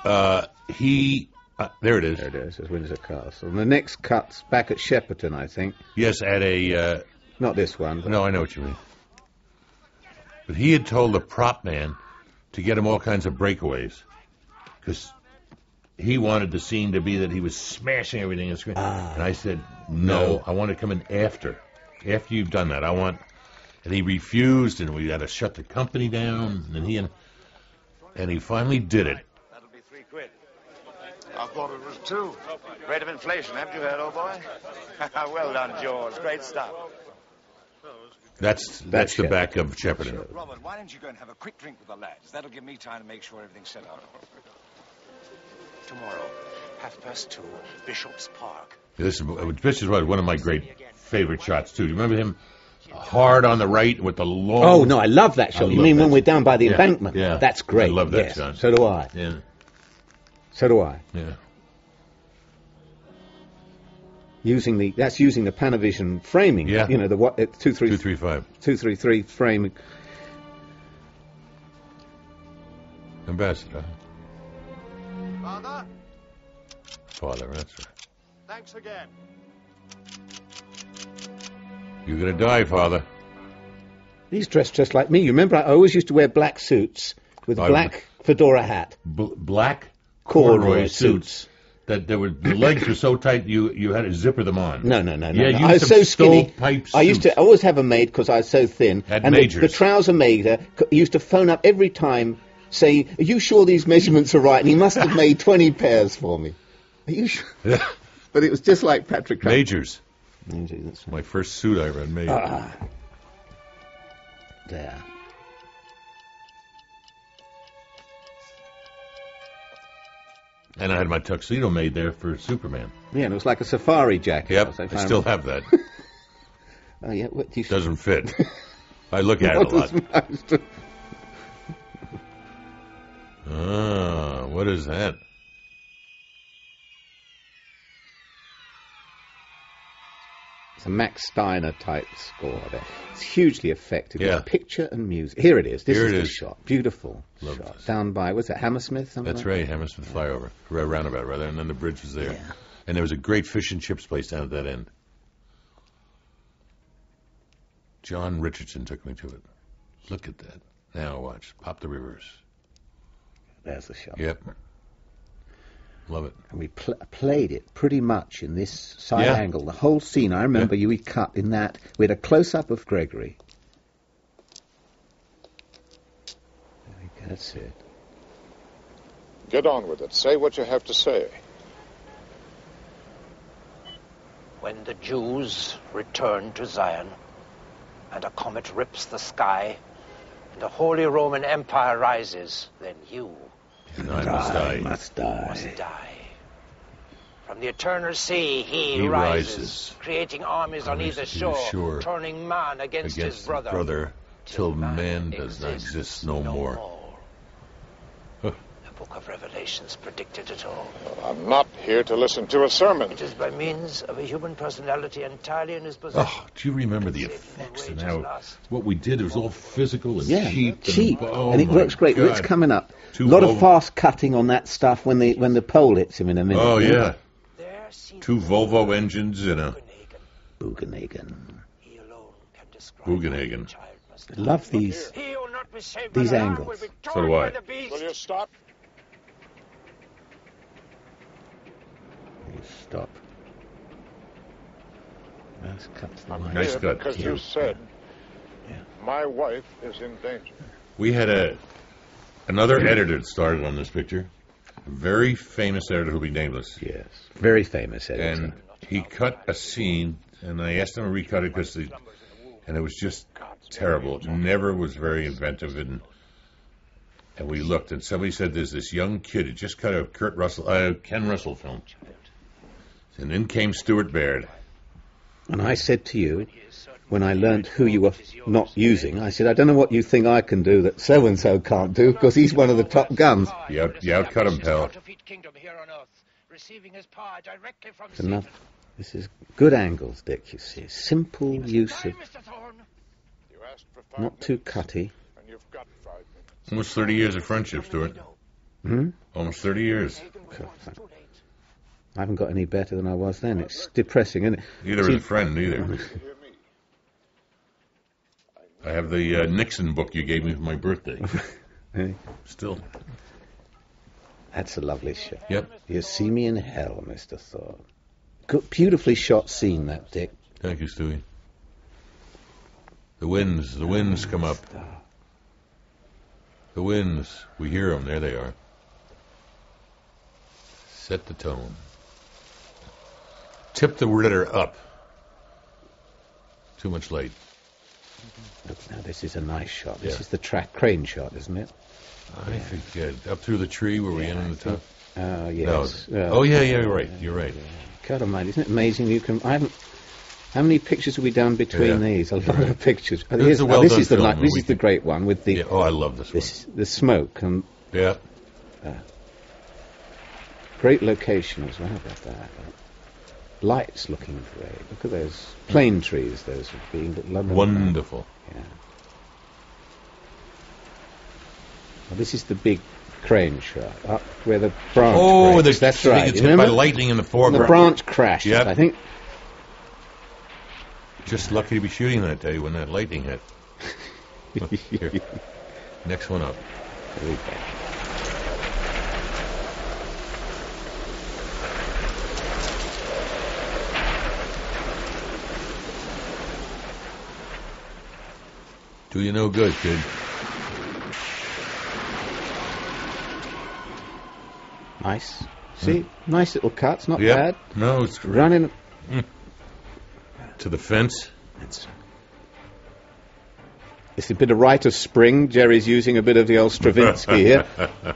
Uh, he, uh, there it is. There it is. It's Windsor Castle. And the next cut's back at Shepperton, I think. Yes, at a. Uh, Not this one. But no, I know what you mean. But he had told the prop man to get him all kinds of breakaways because he wanted the scene to be that he was smashing everything on screen. Ah. and I said, no, No. I want to come in after. After you've done that, I want. And he refused, and we had to shut the company down. And he and and he finally did it. That'll be three quid. I thought it was two. Rate of inflation, haven't you heard, old boy? well done, George. Great stuff. That's that's the back of Shepperton. Robert, why don't you go and have a quick drink with the lads? That'll give me time to make sure everything's set up. Tomorrow, half past two, Bishop's Park. This is this is one of my great favorite shots too. Do you remember him hard on the right with the long? Oh no, I love that I shot. You mean that when we're down by the Yeah, embankment? yeah. That's great. I love that yes. shot. So do I. Yeah, So do I. yeah. Using the that's using the Panavision framing. Yeah. You know the what? It's two three Two three five. two three three framing. Ambassador. Father, Father, that's right. thanks again. You're gonna die, Father. He's dressed just like me. You remember I always used to wear black suits with I- black fedora hat, B- black corduroy, suits. That there were the legs were so tight you you had to zipper them on. No, no, no, no. Yeah, no. I was so skinny. I used to always have a maid because I was so thin. At and the, Major's. the trouser maker c- used to phone up every time saying, "Are you sure these measurements are right?" And he must have made twenty pairs for me. Are you sure? but it was just like Patrick. Majors. Major, that's right. My first suit I ever made. Ah. There. And I had my tuxedo made there for Superman. Yeah, and it was like a safari jacket. Yep, like- I still have that. Oh yeah, what do you? Doesn't fit. I look at it a lot. Ah, what is that? It's a Max Steiner type score there. It's hugely effective. Yeah. Picture and music. Here it is. This Here is it the is. shot. Beautiful Love shot. this. Down by, was it Hammersmith? Something That's like right, Hammersmith Flyover, Ra- roundabout rather, and then the bridge was there. Yeah. And there was a great fish and chips place down at that end. John Richardson took me to it. Look at that. Now watch. Pop the reverse. There's the shot. Yep. Love it. And we pl- played it pretty much in this side Yeah. angle. The whole scene, I remember you, we cut in that. We had a close up of Gregory. There we go, That's it. Get on with it. Say what you have to say. When the Jews return to Zion, and a comet rips the sky, and the Holy Roman Empire rises, then you And I must die. Must die. must die. From the eternal sea he, He rises, rises. creating armies on either shore, shore, turning man against, Against his brother, brother till man does not exist no more. Huh. The book of Revelations predicted at all. I'm not here to listen to a sermon. It is by means of a human personality entirely in his possession. Oh, do you remember the effects and how what we did? It was all physical and Yeah, cheap. cheap, And, oh and it works great. God. It's coming up. Two a lot of fast cutting on that stuff when the when the pole hits him in a minute. Oh yeah. Two Volvo engines and a Bugenhagen. Bugenhagen. I love these these angles. So do I. Will you stop? Stop. Let's cut to the line. Nice cut. Because you said my wife is in danger. We had a another editor that started on this picture. A very famous editor who'll be nameless. Yes. Very famous editor. And he cut a scene, and I asked him to recut it because the, and it was just terrible. It never was very inventive, and and we looked, and somebody said there's this young kid who just cut a Kurt Russell, uh, Ken Russell film, and then came Stuart Baird. And I said to you, when I learned who you were not using, I said, I don't know what you think I can do that so and so can't do, because he's one of the top guns. You, out, you outcut him, pal. It's enough. This is good angles, Dick. You see, simple use of, not too cutty. Almost 30 years of friendship, Stuart. Hmm? Almost 30 years. I haven't got any better than I was then. It's depressing, isn't it? Neither See- is a friend, neither. I have the uh, Nixon book you gave me for my birthday. Still. That's a lovely shot. Yep. You see me in hell, Mr. Thorn. Good, beautifully shot scene, that, Dick. Thank you, Stewie. The winds, the winds come up. The winds, we hear them. There they are. Set the tone. Tip the rudder up. Too much light. Look, now this is a nice shot. This Yeah. is the track crane shot, isn't it? I think uh, up through the tree where we end in on the top. Oh, yes. No. Uh, oh yeah, yeah, you're right. You're right. God almighty, isn't it amazing you can... I haven't... How many pictures have we done between Yeah. these? A lot of pictures. Oh, was here's- a oh, well this done is the film, and this we is the great one with the Yeah, oh, I love this, this the smoke and one. Yeah. great location as well. About that? Lights looking great. Look at those plane trees. Those would be London. Wonderful. Yeah. Well, this is the big crane shot up where the branch. Oh, breaks. that's the right. You hit by lightning in the And foreground. the branch crashed. Yep. I think. Just lucky to be shooting that day when that lightning hit. Next one up. Do you no good, kid? Nice. Hmm. See, nice little cuts. Not Yep. bad. No, it's Running. Hmm. to the fence. It's it's a bit of rite of spring. Jerry's using a bit of the old Stravinsky here.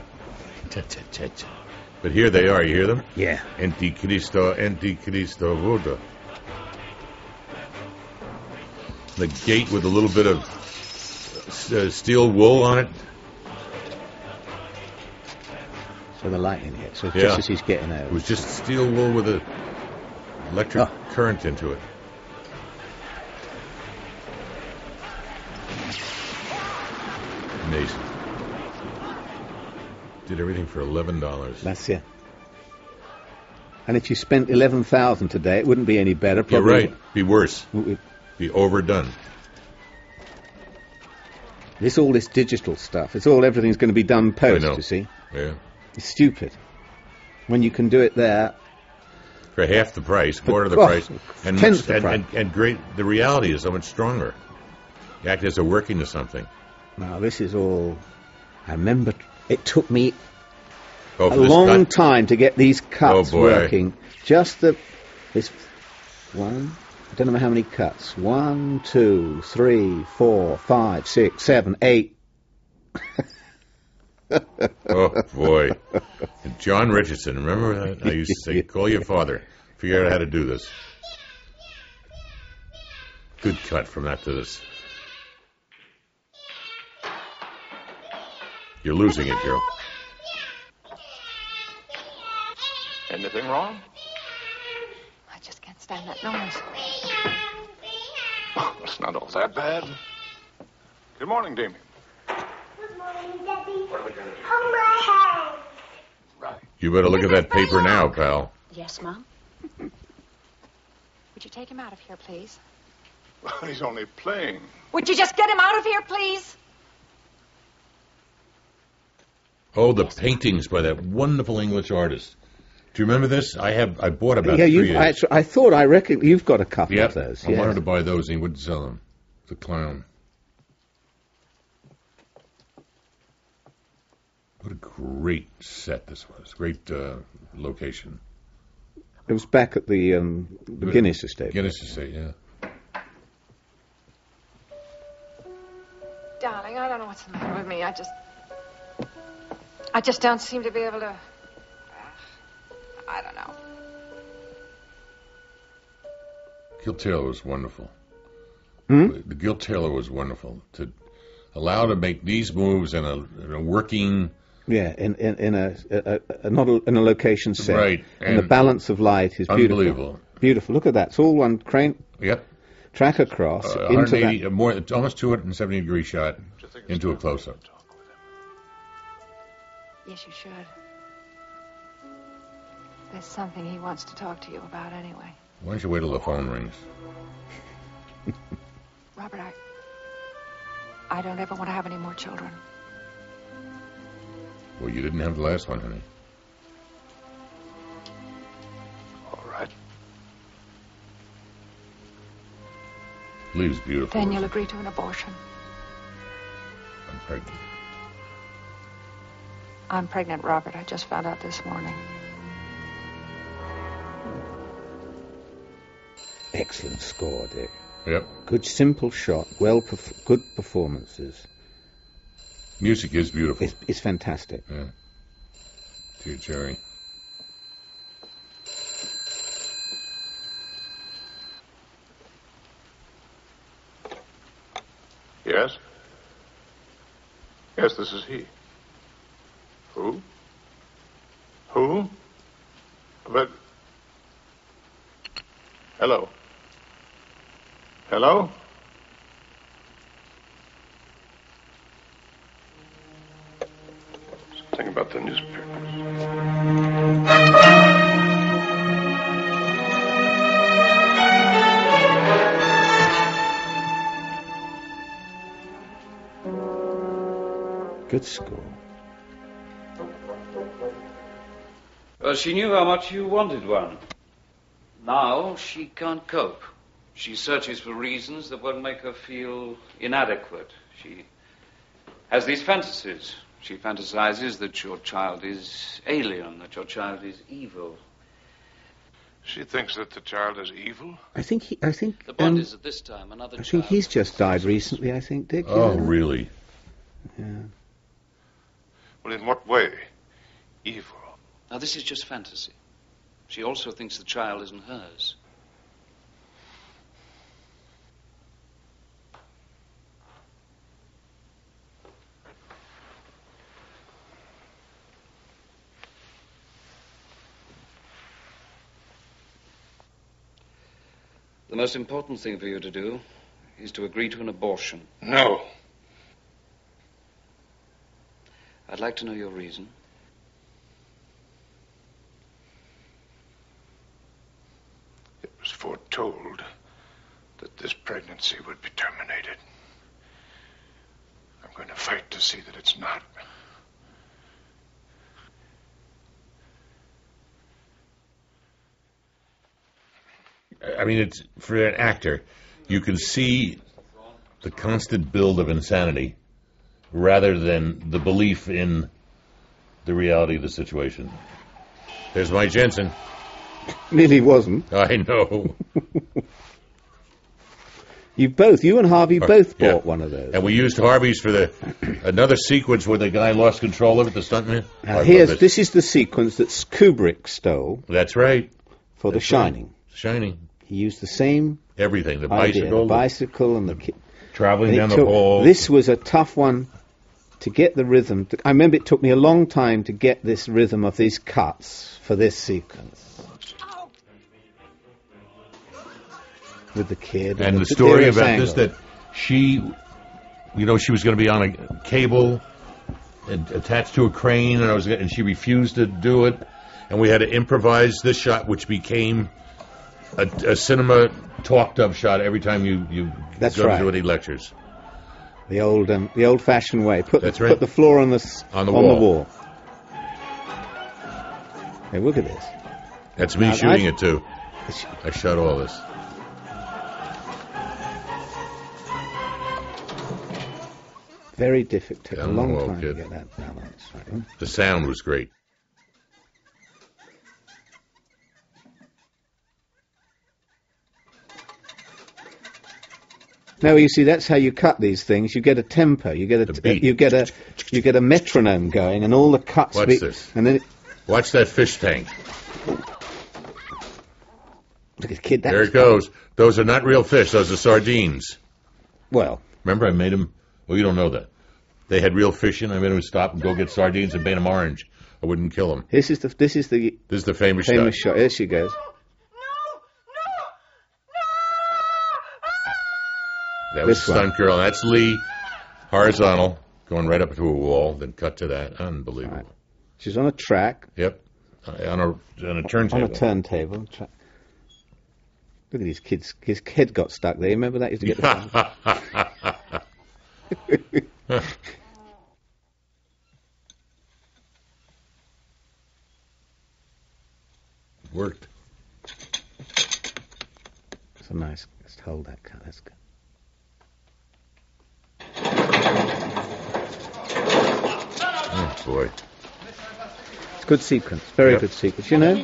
But here they are. You hear them? Yeah. Anticristo, Anticristo, Buddha. The gate with a little bit of uh, steel wool on it. So the lightning hits. So Yeah. just as he's getting out. It was just steel wool with a electric current into it. Amazing. Did everything for eleven dollars. That's it. And if you spent eleven thousand today, it wouldn't be any better. You're right. Be worse. Be overdone. This all this digital stuff. It's all everything's going to be done post. You see, Yeah. it's stupid. When you can do it there, For half the price, quarter of the Oh, price, and much, the and, price. and, and great. The reality is so much stronger. The actors are working to something. now this is all. I remember it took me Oh, a long cut? time to get these cuts Oh, working. Just the this one. I don't know how many cuts. One, two, three, four, five, six, seven, eight. oh boy, John Richardson. Remember that? I used to say, "Call your father. Figure out how to do this." Good cut from that to this. You're losing it, Joe. Anything wrong? I can't stand that noise. Oh, it's not all that bad. Good morning, Damien. good morning, debbie. You better look at that paper now, pal. Yes, Mom? Would you take him out of here, please? Well, he's only playing. Would you just get him out of here, please? Oh, the paintings by that wonderful English artist. Do you remember this? I have. I bought about yeah, three. you. I, I thought I reckon you've got a couple Yep. of those. I yeah. wanted to buy those, and he wouldn't sell them. The clown. What a great set this was. Great uh, location. It was back at the um, the Guinness estate. Guinness estate, yeah. Darling, I don't know what's the matter with me. I just. I just don't seem to be able to. I don't know. Gil Taylor was wonderful. Hmm? The Gil Taylor was wonderful to allow to make these moves in a, in a working. Yeah, in in, in a, a, a not a, in a location set. Right, And, the balance of light is beautiful. Unbelievable. Beautiful. Look at that. It's all one crane Yep. track across Uh, into 180, that. uh, more, it's almost 270 degree shot into a close up. Yes, you should. There's something he wants to talk to you about anyway. Why don't you wait till the phone rings? Robert, I. I don't ever want to have any more children. Well, you didn't have the last one, honey. All right. Leaves beautiful. Then you'll agree to an abortion. I'm pregnant. I'm pregnant, Robert. I just found out this morning. Excellent score, Dick. Yep. Good simple shot. Well, perf- good performances. Music is beautiful. It's, it's fantastic. Yeah. Dear Jerry. Yes? Yes, this is he. Who? Who? But. Hello. Hello? Something about the newspapers. Good school. Well, she knew how much you wanted one. Now she can't cope. She searches for reasons that won't make her feel inadequate. She has these fantasies. She fantasizes that your child is alien, that your child is evil. She thinks that the child is evil? I think he. I think. The point um, is that this time another I child. think he's just died recently. I think, Dick. Oh, yeah. really? Yeah. Well, in what way? Evil. Now, this is just fantasy. She also thinks the child isn't hers. The most important thing for you to do is to agree to an abortion. No. I'd like to know your reason. It was foretold that this pregnancy would be terminated. I'm going to fight to see that it's not. I mean, it's for an actor, you can see the constant build of insanity rather than the belief in the reality of the situation. There's my Jensen. Nearly wasn't. I know. You both, you and Harvey, both yeah. bought one of those. And we used Harvey's for the another sequence where the guy lost control of it, the stuntman. Now, here's it. this is the sequence that Kubrick stole That's right. for The That's right. Shining. He used the same Everything. The idea, bicycle, the bicycle and the ki- traveling and down the took- pole. This was a tough one to get the rhythm. To, I remember it took me a long time to get this rhythm of these cuts for this sequence. With the kid. And the at story about this that she, you know, she was going to be on a cable and attached to a crane, and I was, and she refused to do it, and we had to improvise this shot, which became a, a cinema talked of shot every time you you That's go right. to any lectures. The old, um, the old-fashioned way. Put That's the, right. put the floor on the On the on wall. the wall. Hey, look at this. That's me Now, shooting I- it too. I shot all this. Very difficult. Took a long time to get that balance right. The sound was great. No, you see, that's how you cut these things. You get a tempo. You get a The uh, beat. you get a you get a metronome going, and all the cuts. Watch be- this. And then it, Watch that fish tank. look at the kid. That There it goes. Those are not real fish. Those are sardines. Well, remember I made them. Well, you don't know that. They had real fish in. I made them stop and go get sardines and paint them orange. I wouldn't kill them. This is the this is the This is the famous, famous shot. shot. There she goes. That was This stunt girl. That's Lee, horizontal, going right up to a wall. Then cut to that. Unbelievable. She's on a track Yep. Uh, on a on a turntable. on a turntable. Tra- Look at these kids. His head got stuck there. Remember that? He Used to get the Worked. It's a nice. Let's hold that cut. That's good. Oh boy. It's a good sequence. Very Yep. good sequence. You know.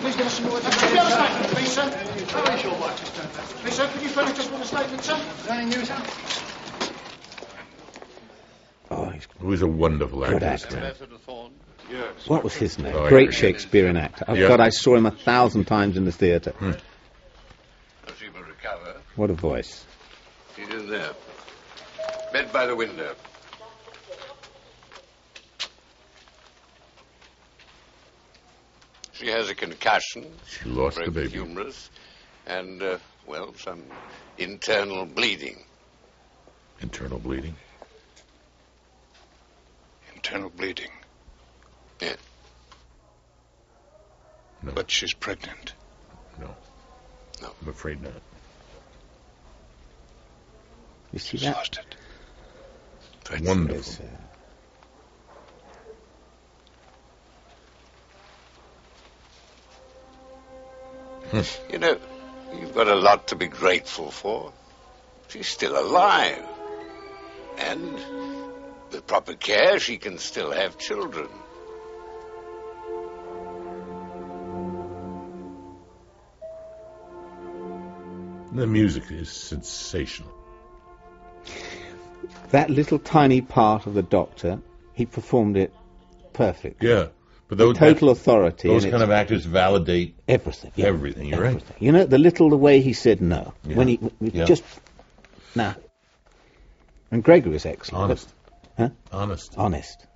Please give us some more. Have you got a statement, please, sir? How is your wife, Mr. Ambassador? Please, sir, could you furnish us with a statement, sir? Anything new, sir? Oh, he's He was a wonderful actor. Actor. What was his name? Oh, Great. Shakespearean actor. Oh Yeah. God, I saw him a thousand times in the theatre. Hmm. She will recover. What a voice. She's in there. Bed by the window. She has a concussion. She lost the baby. Humerus, and uh, well, some internal bleeding. Internal bleeding. Internal bleeding. Yeah. No. But she's pregnant. No. No. I'm afraid not. You see She's that? lost it. Wonderful. Yes, uh, You know, you've got a lot to be grateful for. She's still alive. And with proper care, she can still have children. The music is sensational. That little tiny part of the Doctor, he performed it perfect. Yeah. But those Total authority. Those kind of actors validate everything. yeah, everything. You're right. You know, the little the way he said no Yeah. when he Yeah. just nah. And Gregory was excellent. Honest. Huh? Honest. Honest.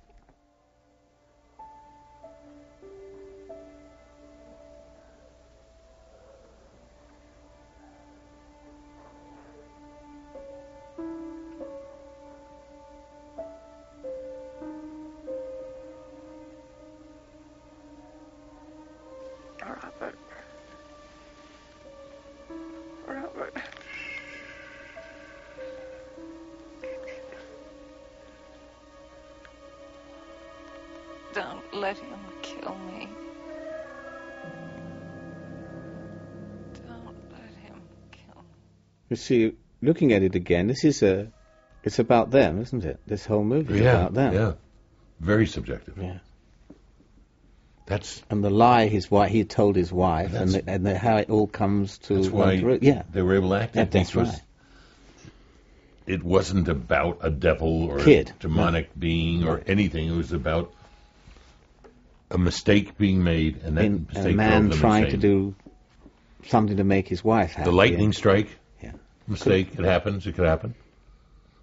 You see, looking at it again, this is a, it's about them, isn't it? This whole movie is Yeah. about them. Yeah. Very subjective. Yeah. That's And the lie his wife he told his wife, and the, and the, how it all comes to that's why through. Yeah, they were able to act it that's right. it wasn't about a devil or Kid. a demonic being or anything. It was about a mistake being made, and that In- mistake a man trying insane. to do something to make his wife happy. the lightning strike. Mistake. It happens. It could happen.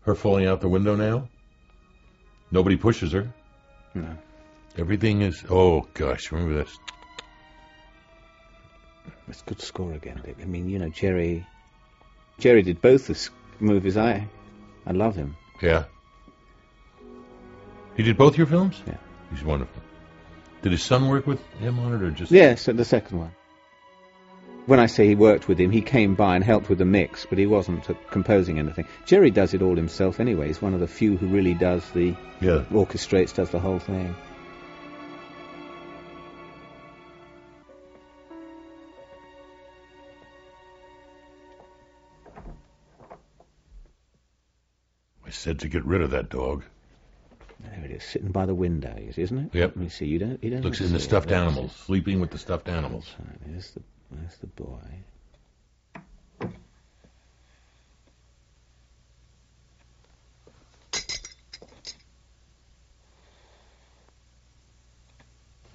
Her falling out the window now. Nobody pushes her. No. Everything is. Oh gosh, remember this? It's a good score again, Dick. I mean, you know, Jerry. Jerry did both the s- movies. I, I love him. Yeah. He did both your films. Yeah. He's wonderful. Did his son work with him on it, or just? Yes, the second one. When I say he worked with him, he came by and helped with the mix, but he wasn't uh, composing anything. Jerry does it all himself anyway. He's one of the few who really does the Yeah. orchestrates, does the whole thing. I said to get rid of that dog. There it is, sitting by the window, is- isn't it? Yep. Let me see. You don't. You don't Looks in the stuffed animals, sleeping with the stuffed animals. There's the. There's the boy.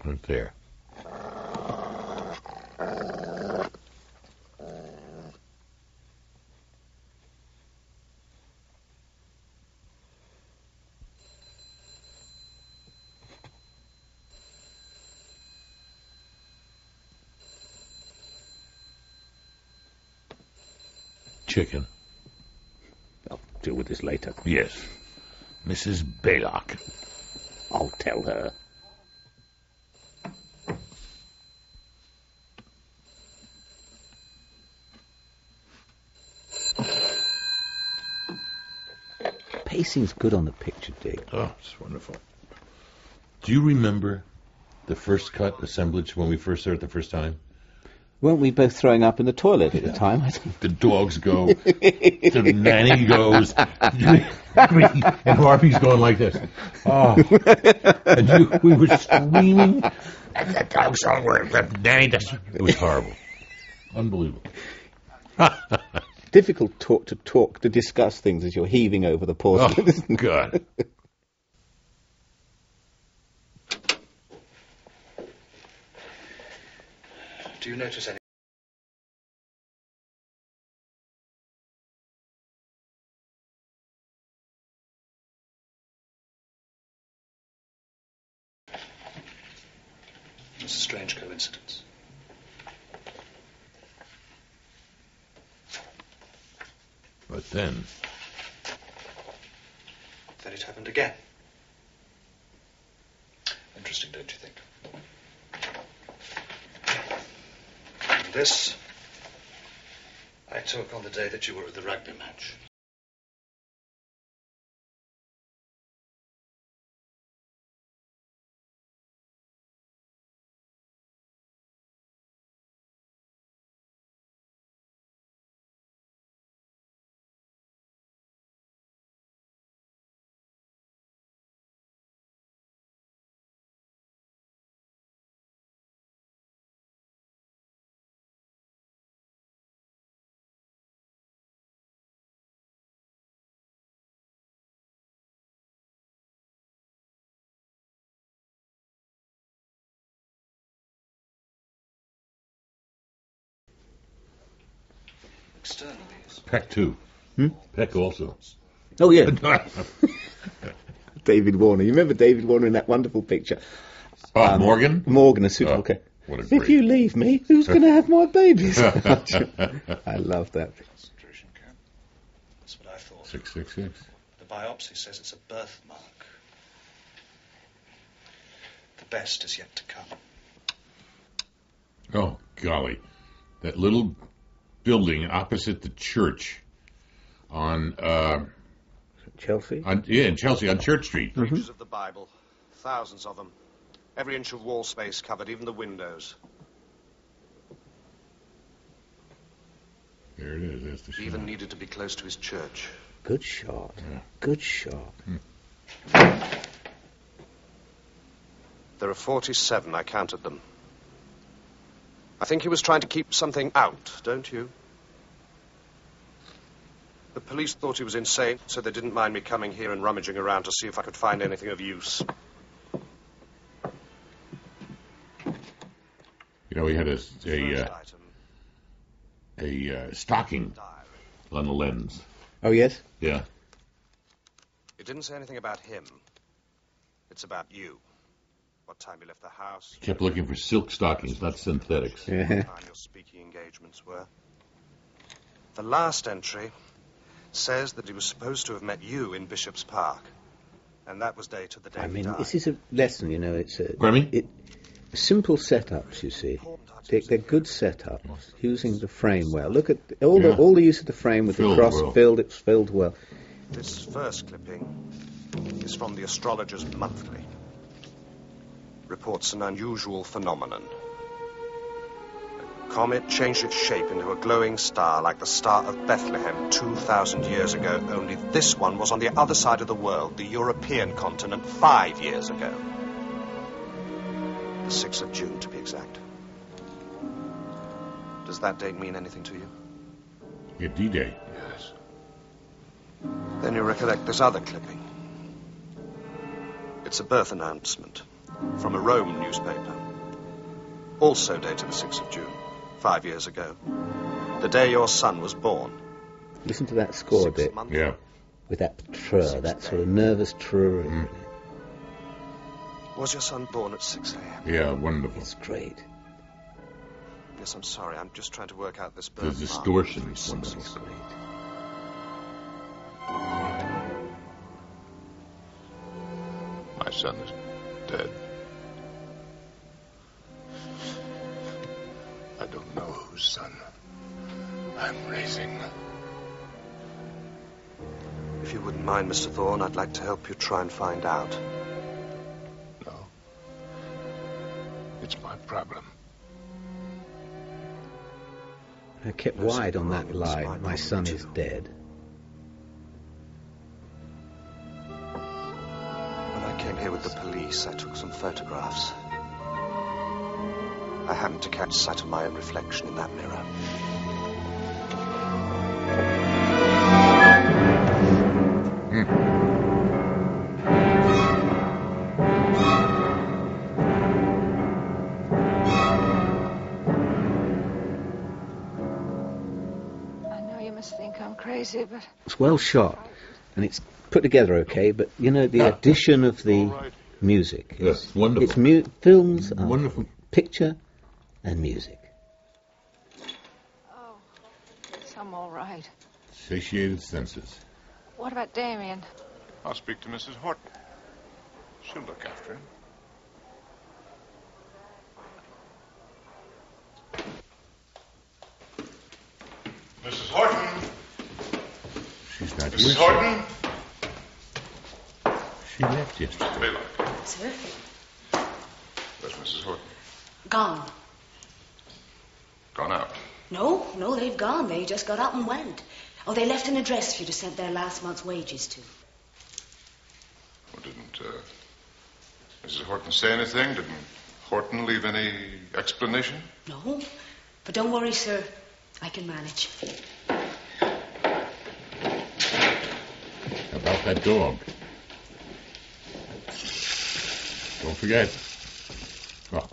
Right there. Chicken. I'll deal with this later. Yes. Mrs. Baylock. I'll tell her. Pacing's good on the picture, Dick. Oh, it's wonderful. Do you remember the first cut assemblage when we first saw it the first time? Weren't we both throwing up in the toilet at the time? The dogs go, the nanny goes, and Harvey's going like this. Oh, and you, we were screaming. And the dog somewhere, the nanny does. It was horrible, unbelievable. Difficult talk to talk to discuss things as you're heaving over the oh, porcelain. Oh. God. You notice any? It's a strange coincidence. But then, Then it happened again. Interesting, don't you think? And this I took on the day that you were at the rugby match. Peck too. Hmm? Peck also. Oh yeah, David Warner. You remember David Warner in that wonderful picture? Oh, Morgan? Morgan, a super. Oh, okay. what a If you leave me, who's going to have my babies? I love that. Concentration camp. That's what I thought. Six six six. The biopsy says it's a birthmark. The best is yet to come. Oh golly, that little building opposite the church on uh, Chelsea. on yeah in Chelsea on Church Street. Pages of the Bible. Thousands of them. Every inch of wall space covered, even the windows. There it is. That's the He even needed to be close to his church. Good shot. Good shot. There are 47, I counted them. I think he was trying to keep something out, don't you? The police thought he was insane, so they didn't mind me coming here and rummaging around to see if I could find anything of use. You know, he had a a uh, a uh, stocking on the lens. Oh yes. Yeah. It didn't say anything about him. It's about you. What time you left the house. Kept looking for silk stockings, not synthetics. What time your speaking engagements were. The last entry says that he was supposed to have met you in Bishop's Park. And that was dated the day I he mean, died. this is a lesson, you know. It's a Pardon me? It, simple setups, you see. They're, they're good setups, using the frame well. Look at all Yeah. the all the use of the frame with Filled the cross well. filled. It's filled well. This first clipping is from the Astrologer's Monthly. Reports an unusual phenomenon. A comet changed its shape into a glowing star like the Star of Bethlehem 2,000 years ago, only this one was on the other side of the world, the European continent, five years ago. The 6th of June, to be exact. Does that date mean anything to you? Yeah, D-Day. Yes. Then you recollect this other clipping. It's a birth announcement from a Rome newspaper. Also dated the 6th of June, five years ago. The day your son was born. Listen to that score bit. Yeah. With that trur, that sort of nervous trur. Mm. Was your son born at 6 a.m.? Yeah, wonderful. It's great. Yes, I'm sorry. I'm just trying to work out this The distortion is wonderful. My son is dead. I don't know whose son I'm raising. If you wouldn't mind, Mr. Thorn, I'd like to help you try and find out. No. It's my problem. I kept wide on that line. My son is dead. When I came here with the police, I took some photographs. I happened to catch sight of my own reflection in that mirror. I know you must think I'm crazy, but It's well shot, and it's put together okay. But you know, the addition of the music. Yes, wonderful. It's mu- films, are Wonderful. picture, and music. Oh, I'm all right. Satiated senses. What about Damien? I'll speak to Mrs. Horton. She'll look after him. Mrs. Horton! She's not Mrs. here. Horton! She left yesterday. Baylock. Sir? Where's Mrs. Horton? Gone. Gone out. No, no, they've gone. They just got up and went. Oh, they left an address for you to send their last month's wages to. Well, didn't uh, Mrs. Horton say anything? Didn't Horton leave any explanation? No, but don't worry, sir. I can manage. About that dog. Don't forget. Oh,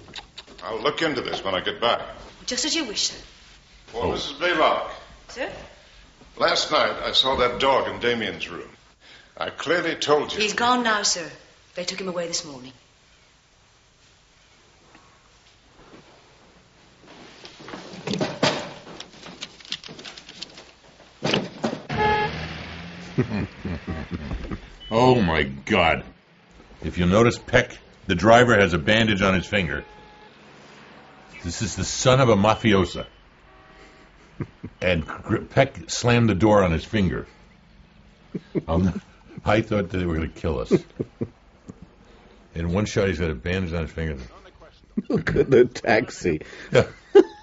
I'll look into this when I get back. Just as you wish, sir. Oh, Mrs. Baylock. Sir? Last night I saw that dog in Damien's room. I clearly told you. He's gone now, sir. They took him away this morning. oh my God! If you notice, Peck, the driver has a bandage on his finger. This is the son of a mafiosa. and Peck slammed the door on his finger. Um, I thought they were going to kill us. In one shot, he's got a bandage on his finger. Look at the taxi.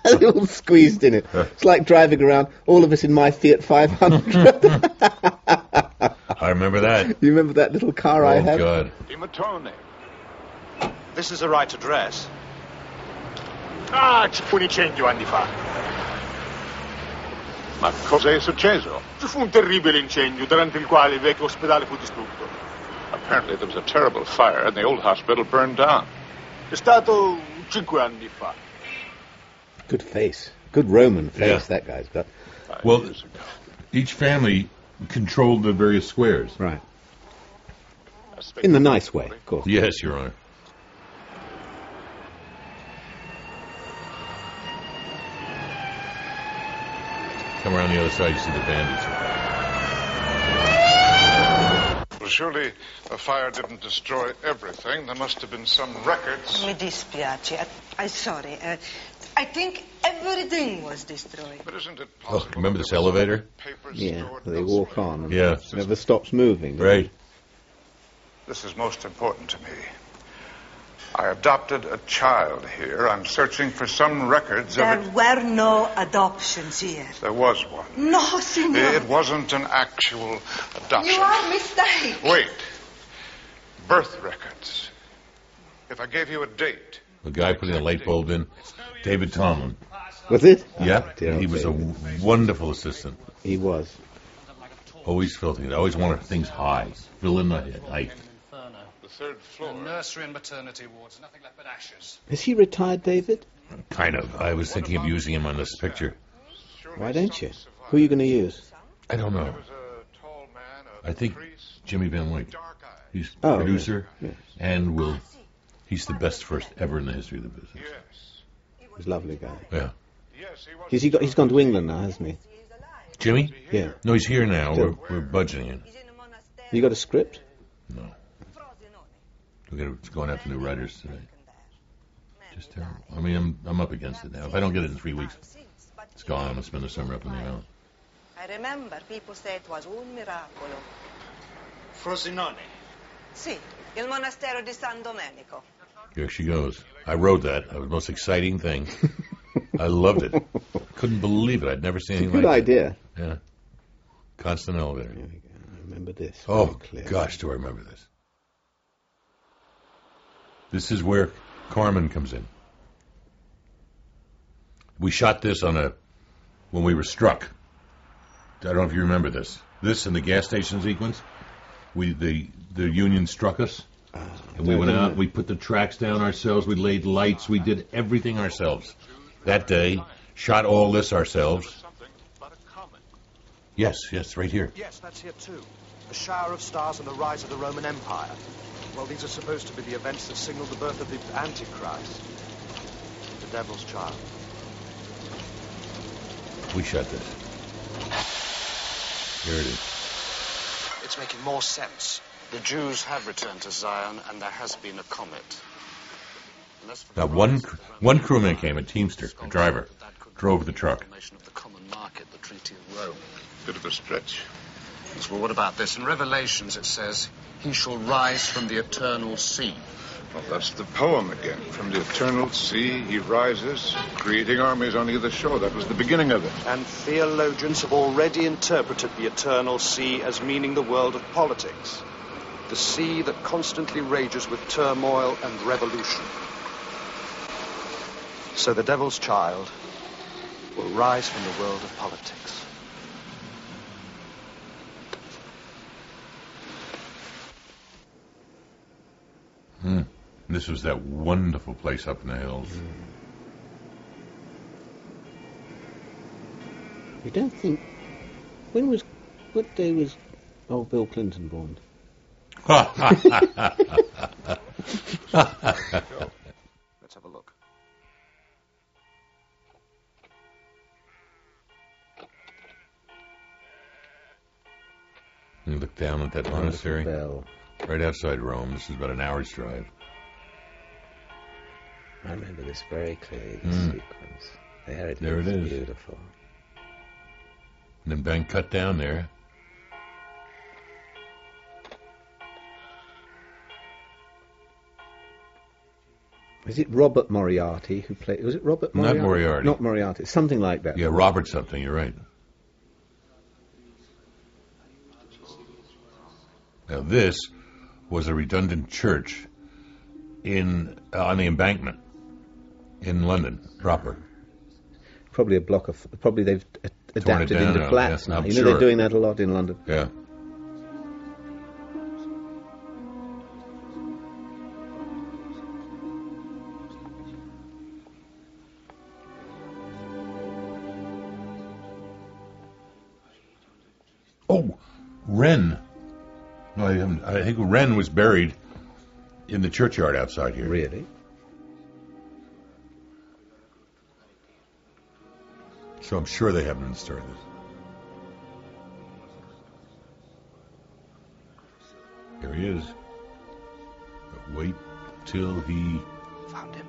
all squeezed in it. It's like driving around, all of us in my Fiat 500. I remember that. you remember that little car I had? Oh, had? God. Dimatone. This is the right address. Ah, ci fu un incendio anni fa. Ma cosa è successo? Ci fu un terribile incendio durante il quale il vecchio ospedale fu distrutto. Apparently there was a terrible fire and the old hospital burned down. È stato cinque anni fa. Good face. Good Roman face Yeah. that guy's got. Well, each family controlled the various squares. Right. In the nice way, of course. Yes, Your Honor. Come around the other side, you see the bandits. Well, surely a fire didn't destroy everything. There must have been some records. Mi dispiace. I, I'm sorry. Uh, I think everything was destroyed. But isn't it Oh, remember this elevator? Yeah, they walk on and Yeah. it never stops moving. Right. This is most important to me. I adopted a child here. I'm searching for some records of it. There were no adoptions here. There was one. No, senor. It wasn't an actual adoption. You are mistaken. Wait. Birth records. If I gave you a date, The guy putting the light bulb in, David Tomblin. Was it? Yeah, Dear he was a wonderful assistant. He was. Always felt it. Always wanted things high. Fill in the head height. The third floor. Nursery and maternity wards, nothing left but ashes. Is he retired, David? Kind of. I was thinking of using him on this picture. Why don't you? Who are you going to use? I don't know. I think Jimmy Van Wyck. He's Oh, producer yeah, and will. He's the best first ever in the history of the business. Yes. He's a lovely guy. Yeah. He's, he got, he's gone to England now, hasn't he? Jimmy? Yeah. No, he's here now. We're, Still. we're budgeting it. You got a script? No. We're gonna, it's going out to new writers today. Just terrible. I mean, I'm I'm up against it now. If I don't get it in three weeks, it's gone. I'm gonna spend the summer up in the island. I remember people say it was un miracolo. Frosinone. Sì, il monastero di San Domenico. Here she goes. I wrote that. That was the most exciting thing. I loved it. Couldn't believe it. I'd never seen anything Good like idea. it. Yeah. Constant elevator. I remember this. Oh, very gosh, do I remember this. This is where Carmen comes in. We shot this on a when we were struck. I don't know if you remember this. This and the gas station sequence. We the the Union struck us, and we went out. We put the tracks down ourselves. We laid lights. We did everything ourselves. That day, shot all this ourselves. Yes, yes, right here. Yes, that's here too. A shower of stars and the rise of the Roman Empire. Well, these are supposed to be the events that signal the birth of the Antichrist. The Devil's Child. We shut this. Here it is. It's making more sense. The Jews have returned to Zion, and there has been a comet. Now, one one crewman came, a teamster, a driver, drove the truck. Of the common market, the Treaty of Rome. Bit of a stretch. Yes, well, what about this? In Revelations, it says, He shall rise from the eternal sea. Well, that's the poem again. From the eternal sea, he rises, creating armies on either shore. That was the beginning of it. And theologians have already interpreted the eternal sea as meaning the world of politics. The sea that constantly rages with turmoil and revolution. So the devil's child will rise from the world of politics. Hmm. This was that wonderful place up in the hills. You don't think. When was. What day was old Bill Clinton born? Let's have a look. You look down at that monastery, right outside Rome. This is about an hour's drive. I remember this very clearly, the Mm. sequence. There it There is. it is. Beautiful. And then bank cut down there. Is it Robert Moriarty who played? Was it Robert Moriarty? Not Moriarty? Moriarty. Not Moriarty. Something like that. Yeah, Robert something. You're right. Now this was a redundant church in uh, on the embankment in London proper. Probably a block of. Probably they've a- adapted down into flats. I'm you know sure. they're doing that a lot in London. Yeah. Oh, Wren. I think Wren was buried in the churchyard outside here. Really? So I'm sure they haven't started this. Here he is. But wait till he. Found him.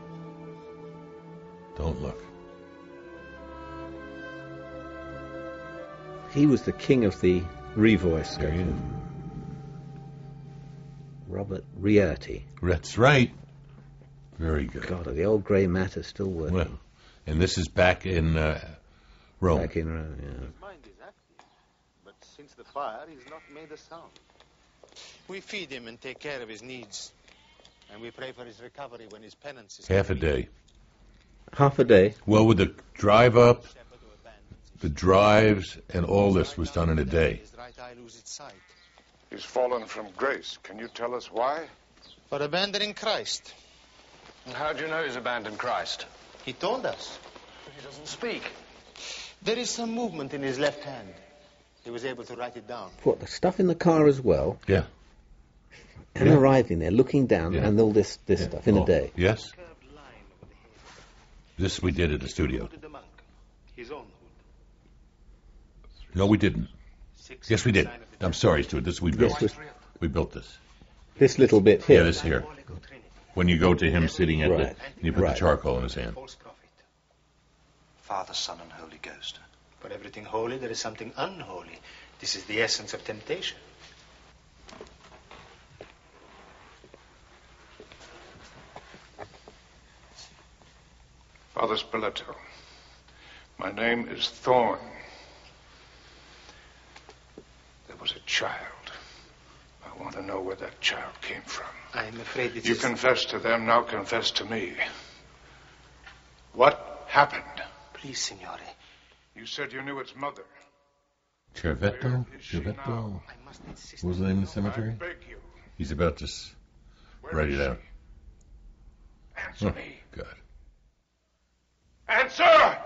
Don't look. He was the king of the revoice. There he is. Robert Rietti. That's right. Very good. God, are the old grey matter still working? Well, and this is back in uh, Rome. Back in Rome, yeah. mind is active, but since the fire, he's not made a sound. We feed him and take care of his needs, and we pray for his recovery when his penance is Half a day. Half a day. Well, with the drive up, the drives, and all this was done in a day. His right eye loses sight. He's fallen from grace. Can you tell us why? For abandoning Christ. And how do you know he's abandoned Christ? He told us. But he doesn't speak. There is some movement in his left hand. He was able to write it down. What, the stuff in the car as well? Yeah. And Yeah. arriving there, looking down, Yeah. and all this, this stuff in Oh, a day. Yes. This we did at the studio. His own. No, we didn't. Yes, we did. I'm sorry, Stuart. This we built. Yes, we built this. This little bit here. Yeah, this here. When you go to him sitting at Right. the, and you put Right. the charcoal in his hand. Father, Son, and Holy Ghost. For everything holy, there is something unholy. This is the essence of temptation. Father Spiletto, my name is Thorn. There was a child. I want to know where that child came from. I am afraid this You is... confessed to them, now confess to me. What happened? Please, Signore. You said you knew its mother. Cervetto? Cervetto? What was the name of the cemetery? beg you. He's about to s- write it out. Answer Oh, me. God. Answer!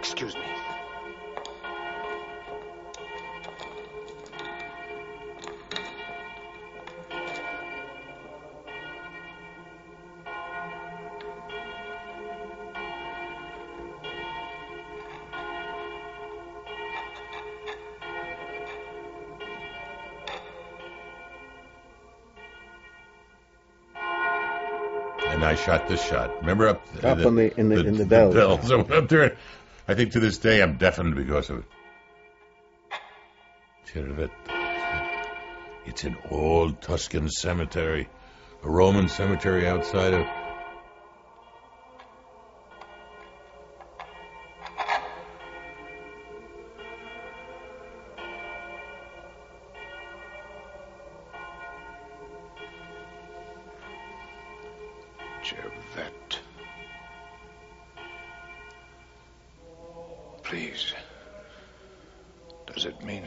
Excuse me. And I shot this shot. Remember up, Up on the- in the- in the bells. bells. I went up there. I think to this day I'm deafened because of it. It's an old Tuscan cemetery, a Roman cemetery outside of.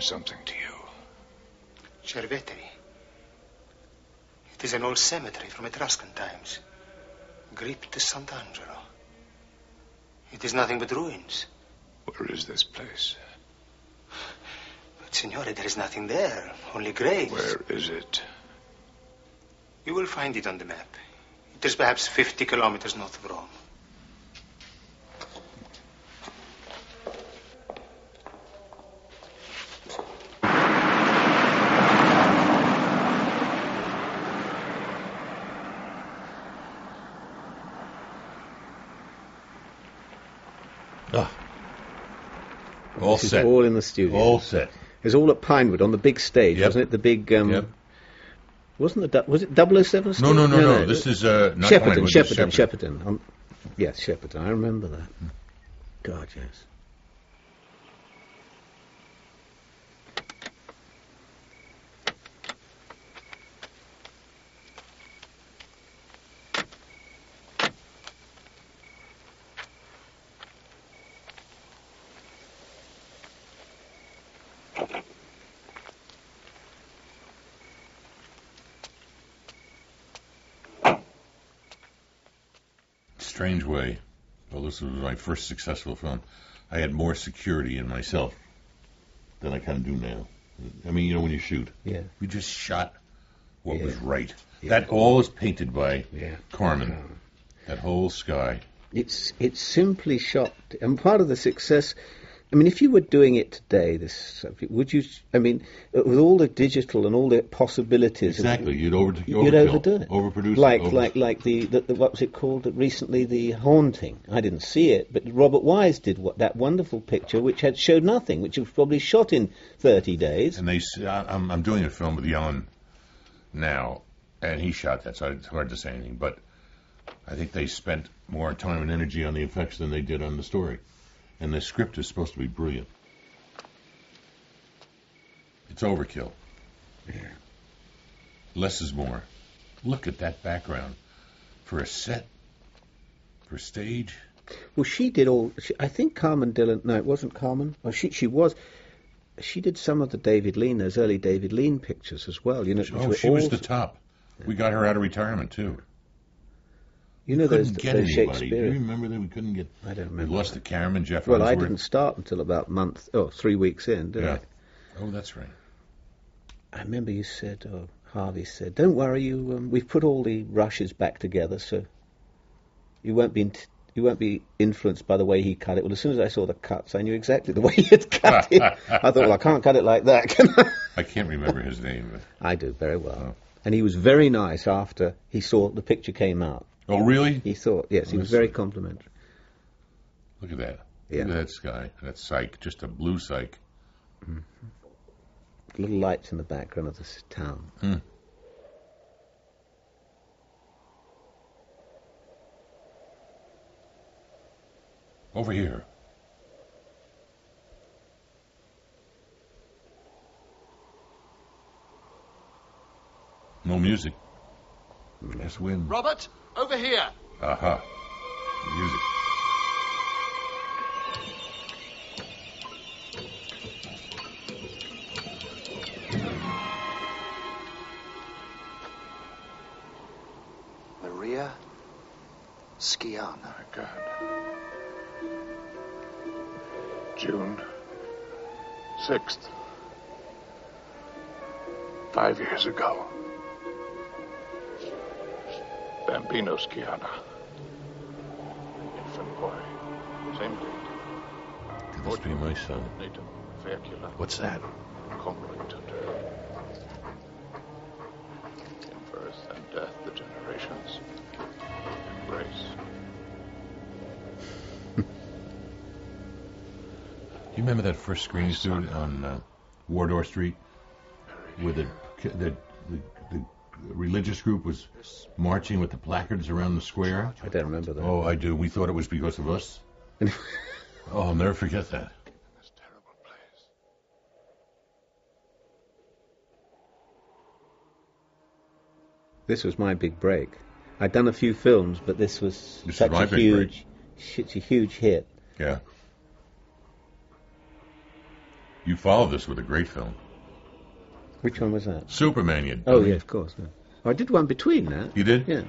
Something to you? Cerveteri. It is an old cemetery from Etruscan times. Crypta Sant'Angelo. It is nothing but ruins. Where is this place? But, Signore, there is nothing there. Only graves. Where is it? You will find it on the map. It is perhaps 50 kilometers north of Rome. Ah. All This is set. all in the studio. All set. It's all at Pinewood on the big stage, Yep. wasn't it? The big. Um, Yep. Wasn't the was it 007 No, stage? no, no, no. This is, uh, not Shepperton. Pinewood. Shepperton. Shepperton. Um, yes, Shepperton. I remember that. God, yes. Strange way, well, this was my first successful film. I had more security in myself than I kind of do now. I mean, you know, when you shoot, Yeah. we just shot what Yeah. was right. Yeah. That all is painted by Yeah. Carmen. Uh-huh. That whole sky. It's it's simply shot, and part of the success. I mean, if you were doing it today, this subject, would you? I mean, with all the digital and all the possibilities, of- Exactly. You'd over you'd overkill, overdo it. overproduce, like it, over- like like the, the, the what was it called recently? The haunting. I didn't see it, but Robert Wise did what that wonderful picture, which had showed nothing, which was probably shot in thirty days. And they, I'm, I'm doing a film with Jan now, and he shot that, so it's hard to say anything. But I think they spent more time and energy on the effects than they did on the story. And the script is supposed to be brilliant. It's overkill. Less is more. Look at that background for a set, for stage. Well, she did all. She, I think Carmen Dillon. No, it wasn't Carmen. Well, she she was. She did some of the David Lean, those early David Lean pictures as well. You know, Oh, she was the top. We got her out of retirement too. You know those, couldn't get those anybody. Do you remember that we couldn't get? I don't We remember. lost the cameraman Jeff. Well, I didn't start until about month, oh, three weeks in, did Yeah. Oh, that's right. I? I remember you said, oh, Harvey said, "Don't worry, you. Um, we've put all the rushes back together, so you won't be." In t- you won't be influenced by the way he cut it. Well, as soon as I saw the cuts, I knew exactly the way he had cut it. I thought, well, I can't cut it like that, can I? I can't remember his name. But... I do very well. And he was very nice after he saw the picture came out. Oh, really? He thought, yes, he was very complimentary. Look at that. Yeah. Look at that sky. That psych. Just a blue psych. Little lights in the background of this town. Hmm. Over here. No music. Just wind. Robert, over here. Aha. Music. Maria Sciana. My God. June 6th. Five years ago. Bambino Sciana. Infant boy. Same date. Could this be my son? Natum Vercula. What's that? Combrate tutor. In birth and death, the generations embrace. You remember that first screening dude on uh, Wardour Street, the, the the the religious group was marching with the placards around the square? I don't remember that. Oh, I do. We thought it was because of us. oh, I'll never forget that. This was my big break. I'd done a few films, but this was This such my a big huge, such a huge hit. Yeah. You followed this with a great film, Which one was that? Superman. You Oh yeah, of course. yeah. I did one between that. You did? Yeah.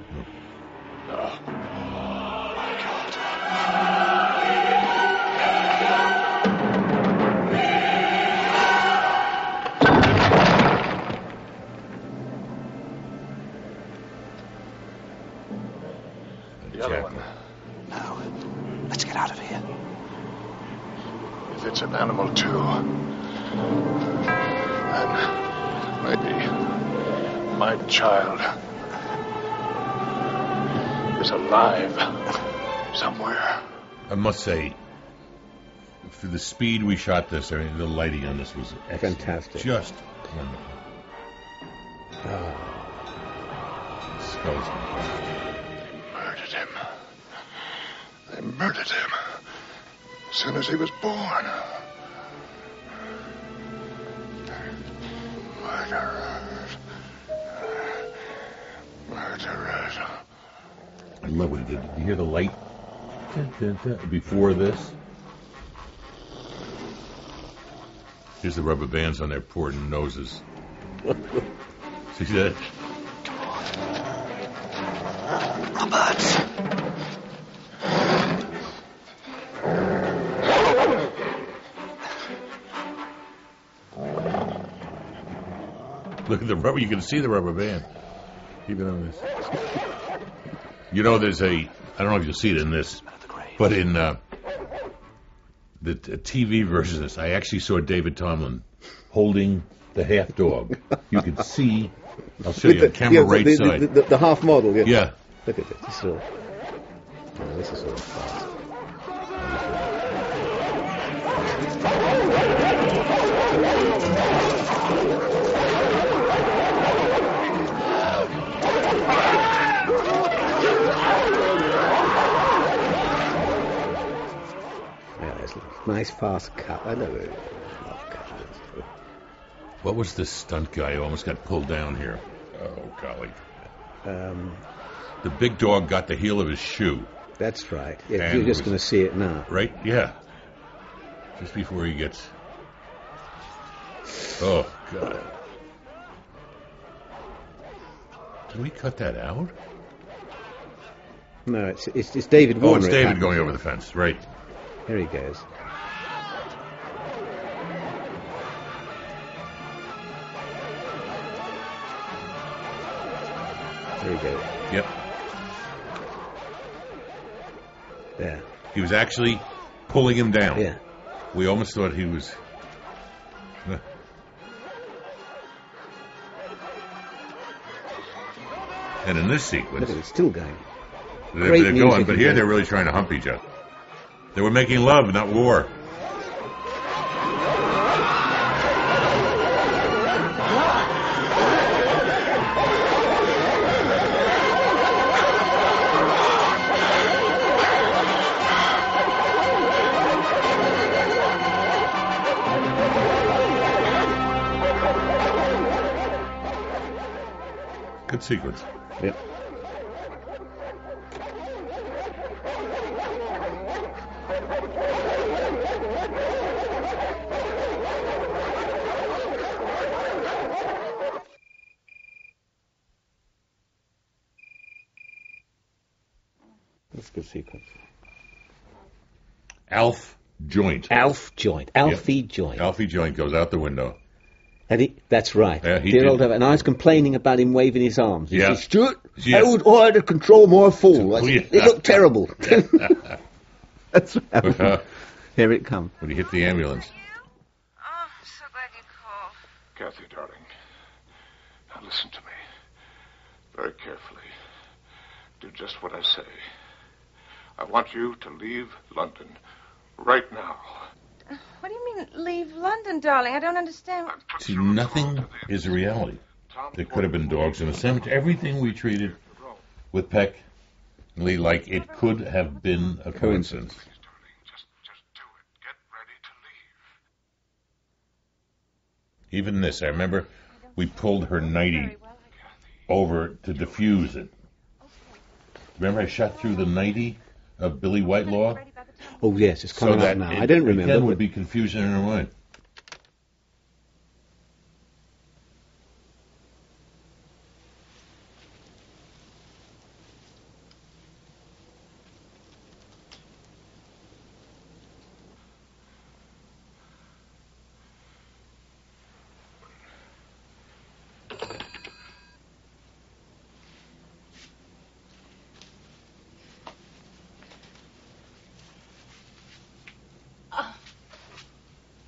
The other one. Now, let's get out of here. If it's an animal too, then maybe my child is alive somewhere. I must say, for the speed we shot this, I mean, the lighting on this was excellent. Fantastic. Just wonderful. Smells Murdered him. They murdered him as soon as he was born. Murderers. Murderers. I love what he did. Did you hear the light before this? Here's the rubber bands on their poor noses. See that? Robert! Look at the rubber. You can see the rubber band. Even on this. You know, there's a. I don't know if you'll see it in this, but in uh, the t- TV version of this, I actually saw David Tomblin holding the half dog. You could see. I'll show you the, on camera yeah, right the, side. The, the, the half model, yeah. Yeah. Look at this. This is all. Oh, this is all fast. Nice fast cut. I never love. What was this stunt guy who almost got pulled down here? Oh, golly. Um, The big dog got the heel of his shoe. that's right. Yeah, you're just going to see it now. Right? Yeah. Just before he gets. Oh, God. Did we cut that out? No, it's it's, it's David Oh, it's David going over the fence. Right. Here he goes. There you go. Yep. Yeah. He was actually pulling him down. Yeah. We almost thought he was. And in this sequence, Look at still going. they're, Great they're going, but here they're really trying to hump each other. They were making love, not war. Sequence. Yep. That's a good sequence. Alf Joint. Alf Joint. Alfie Joint. Alfie Joint goes out the window. And he, that's right. Yeah, he Dear did. old Alf- And I was complaining about him waving his arms. He Yeah. said, Stuart, Yeah. I would order to control more fool. I said, Yeah. It looked terrible. that's right. Uh, Here it comes. when he hit the ambulance. Kathy, darling. Now listen to me. Very carefully. Do just what I say. I want you to leave London right now. What do you mean, leave London, darling? I don't understand. See, nothing is a reality. There could have been dogs in the cemetery. Everything we treated with Peck Lee like it could have been a coincidence. Even this, I remember we pulled her nightie over to diffuse it. Remember I shot through the nightie of Billie Whitelaw? Oh, yes, it's coming that out now. it, I don't remember. Again, would be confusion in her mind.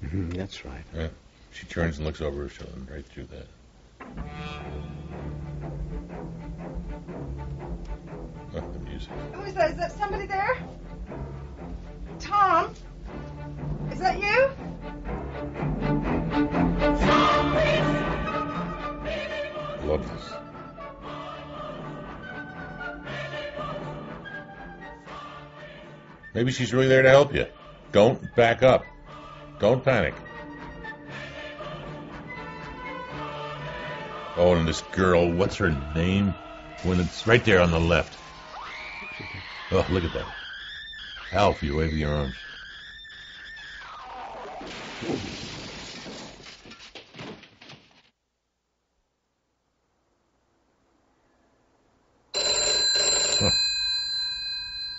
Mhm, that's right. Yeah. She turns and looks over her shoulder right through that. Oh, the music. Who is that? Is that somebody there? Tom? Is that you? Love this. Maybe she's really there to help you. Don't back up. Don't panic. Oh, and this girl, what's her name? When it's right there on the left. Oh, look at that. Alf, you wave your arms.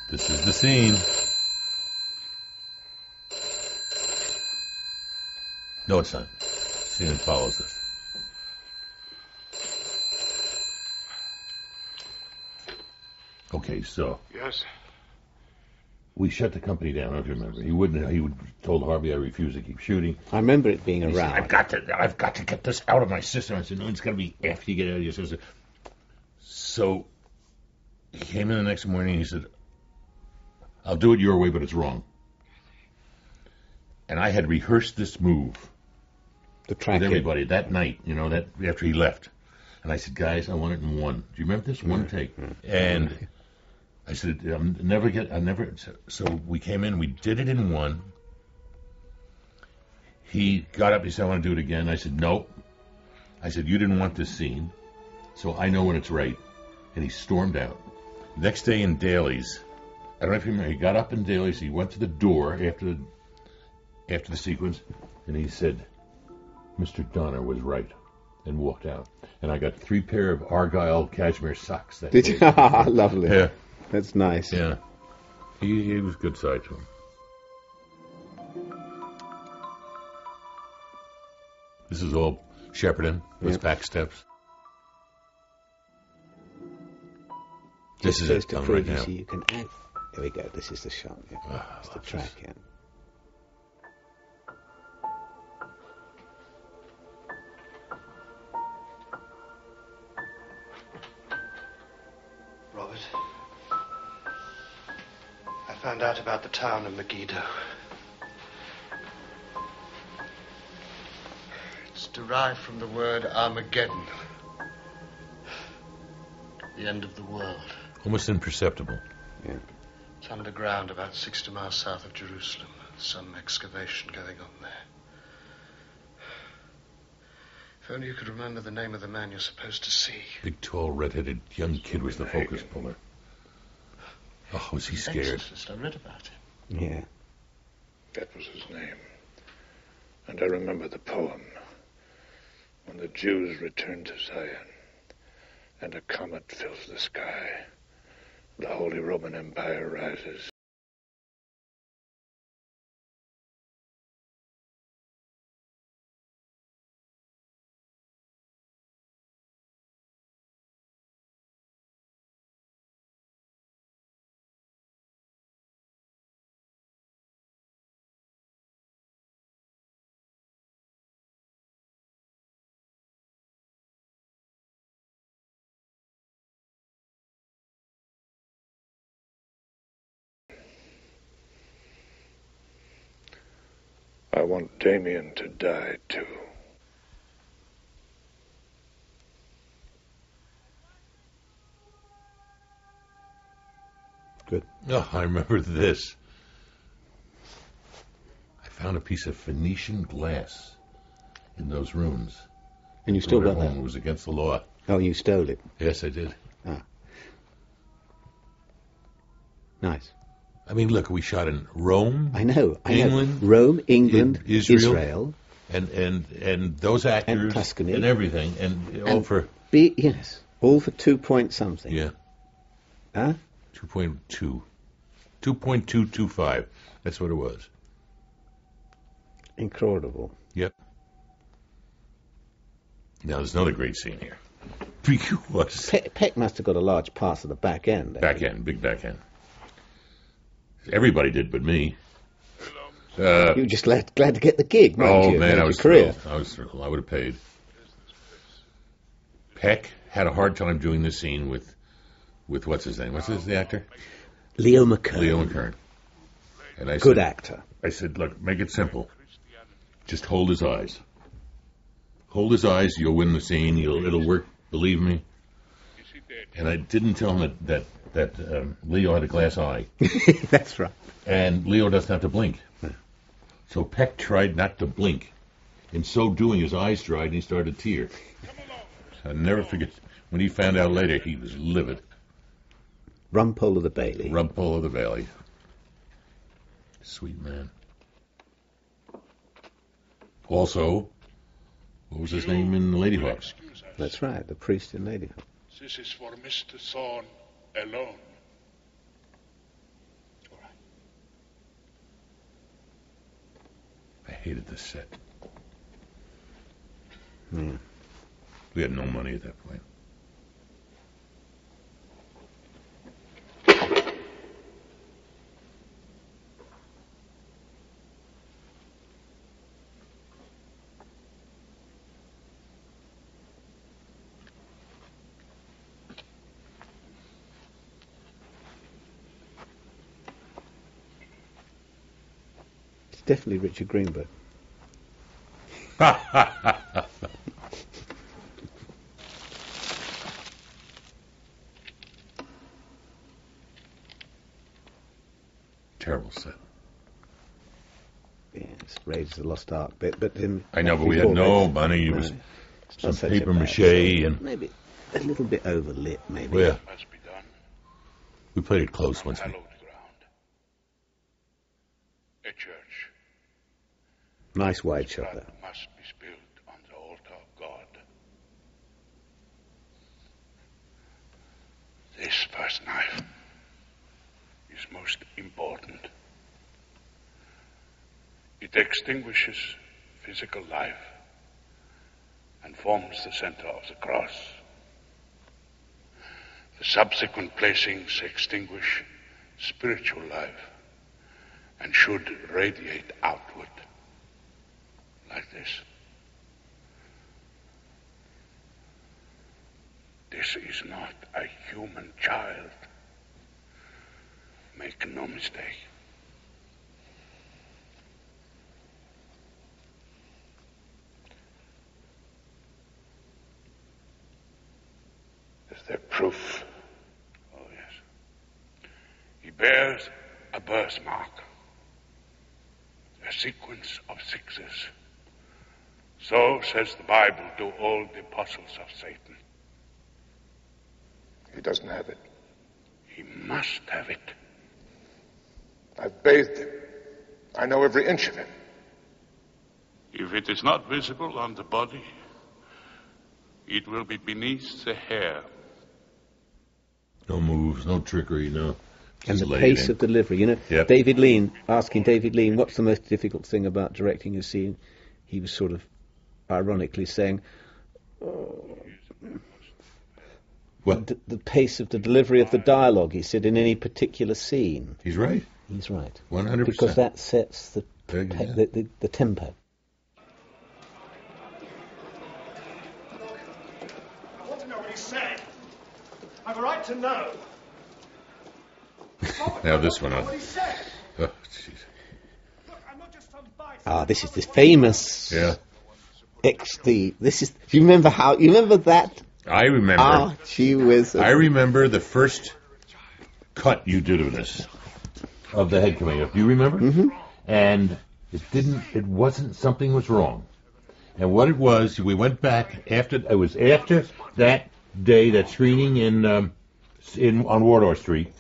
This is the scene. No, it's not. The scene follows this. Okay, so Yes? we shut the company down. I don't remember. He wouldn't. He would told Harvey I refuse to keep shooting. I remember it being He said, around. I've got to. I've got to get this out of my system. I said, no, it's got to be after you get out of your system. So he came in the next morning. and He said, "I'll do it your way, but it's wrong." And I had rehearsed this move The with track. everybody that night. You know that after he left, and I said, "Guys, I want it in one." Do you remember this one mm-hmm. take? Mm-hmm. And I said, "I'm never get. I never." So, we came in. We did it in one. He got up. He said, "I want to do it again." I said, "Nope." I said, "You didn't want this scene, so I know when it's right." And he stormed out. Next day in dailies, I don't know if you remember. He got up in dailies. He went to the door after the after the sequence, and he said, "Mr. Donner was right," and walked out. And I got three pair of Argyle cashmere socks. That Did you? Lovely. Yeah. That's nice. Yeah. He, he was good side to him. This is all Shepperton with Yep. back steps. This Just is it coming right you now. see you can act. There we go. This is the shot. Yeah. Ah, it's the track. Yeah. Found out about the town of Megiddo. It's derived from the word Armageddon. The end of the world. Almost imperceptible. Yeah. It's underground, about 60 miles south of Jerusalem. Some excavation going on there. If only you could remember the name of the man you're supposed to see. Big, tall, red-headed young kid was the focus puller. Oh, was he scared? Exorcist, I read about him. Yeah. That was his name. And I remember the poem. When the Jews return to Zion, and a comet fills the sky, the Holy Roman Empire rises. Damien to die too. Good. Oh, I remember this. I found a piece of Phoenician glass in those rooms. And you still Brought it got that? It was against the law. Oh, you stole it. Yes, I did. Ah. Nice. I mean, look, we shot in Rome. I know. I know. England, Rome, England, I- Israel, Israel. and and and those actors Tuscany. and everything, and all for Be, yes. All for two point something. yeah, Huh? two point two, two point two two five. That's what it was. Incredible. Yep. Now there's another great scene here. Because Peck, Peck must have got a large pass of the back end. Eh? back end, big back end. Everybody did, but me. Uh, you were just glad, glad to get the gig, oh you? man, I was career. thrilled. I was thrilled. I would have paid. Peck had a hard time doing this scene with, with what's his name? What's his the actor? Leo McKern. Leo McKern. And I Good said, actor. I said, look, make it simple. Just hold his eyes. Hold his eyes. You'll win the scene. You'll, it'll work. Believe me. And I didn't tell him that that that um, Leo had a glass eye. That's right. And Leo doesn't have to blink. So Peck tried not to blink. In so doing, his eyes dried and he started to tear. I never forget when he found out later. He was livid. Rumpole of the Bailey. Rumpole of the Valley. Sweet man. Also, what was his name in Ladyhawks? That's right, the priest in Ladyhawke. This is for Mr. Thorn alone. All right. I hated this set. Hmm. We had no money at that point. Definitely Richard Greenberg. Terrible set. Yes, Raiders of the Lost Ark bit, but in I know, but we had no that- money. It was it's some not such a paper mache and maybe a little bit overlit, maybe. Oh, yeah. We played it close once. we- A church Nice must be spilled on the altar of God. This first knife is most important. It extinguishes physical life and forms the center of the cross. The subsequent placings extinguish spiritual life and should radiate outward This is not a human child. Make no mistake. Is there proof? Oh, yes. He bears a birthmark, a sequence of sixes. So says the Bible to all the apostles of Satan. He doesn't have it. He must have it. I've bathed him. I know every inch of him. If it is not visible on the body, it will be beneath the hair. No moves, no trickery, no. And the lay pace in. of delivery. You know, Yep. David Lean, asking David Lean, what's the most difficult thing about directing a scene? He was sort of ironically saying, oh, What? The, the pace of the delivery of the dialogue, he said, in any particular scene. He's right. He's right. 100%. Because that sets the, Very pa- good. the, the, the tempo. I want to know what he said. I've a right to know. Now this one on. What he said. Oh, jeez. Ah, this is the famous Yeah. XD. This is. Do you remember how? You remember that? I remember. Ah, gee whiz. I remember the first cut you did of this, of the head coming up. Do you remember? Mm-hmm. And it didn't. It wasn't. Something was wrong. And what it was, we went back after. It was after that day, that screening in um, in on Wardour Street,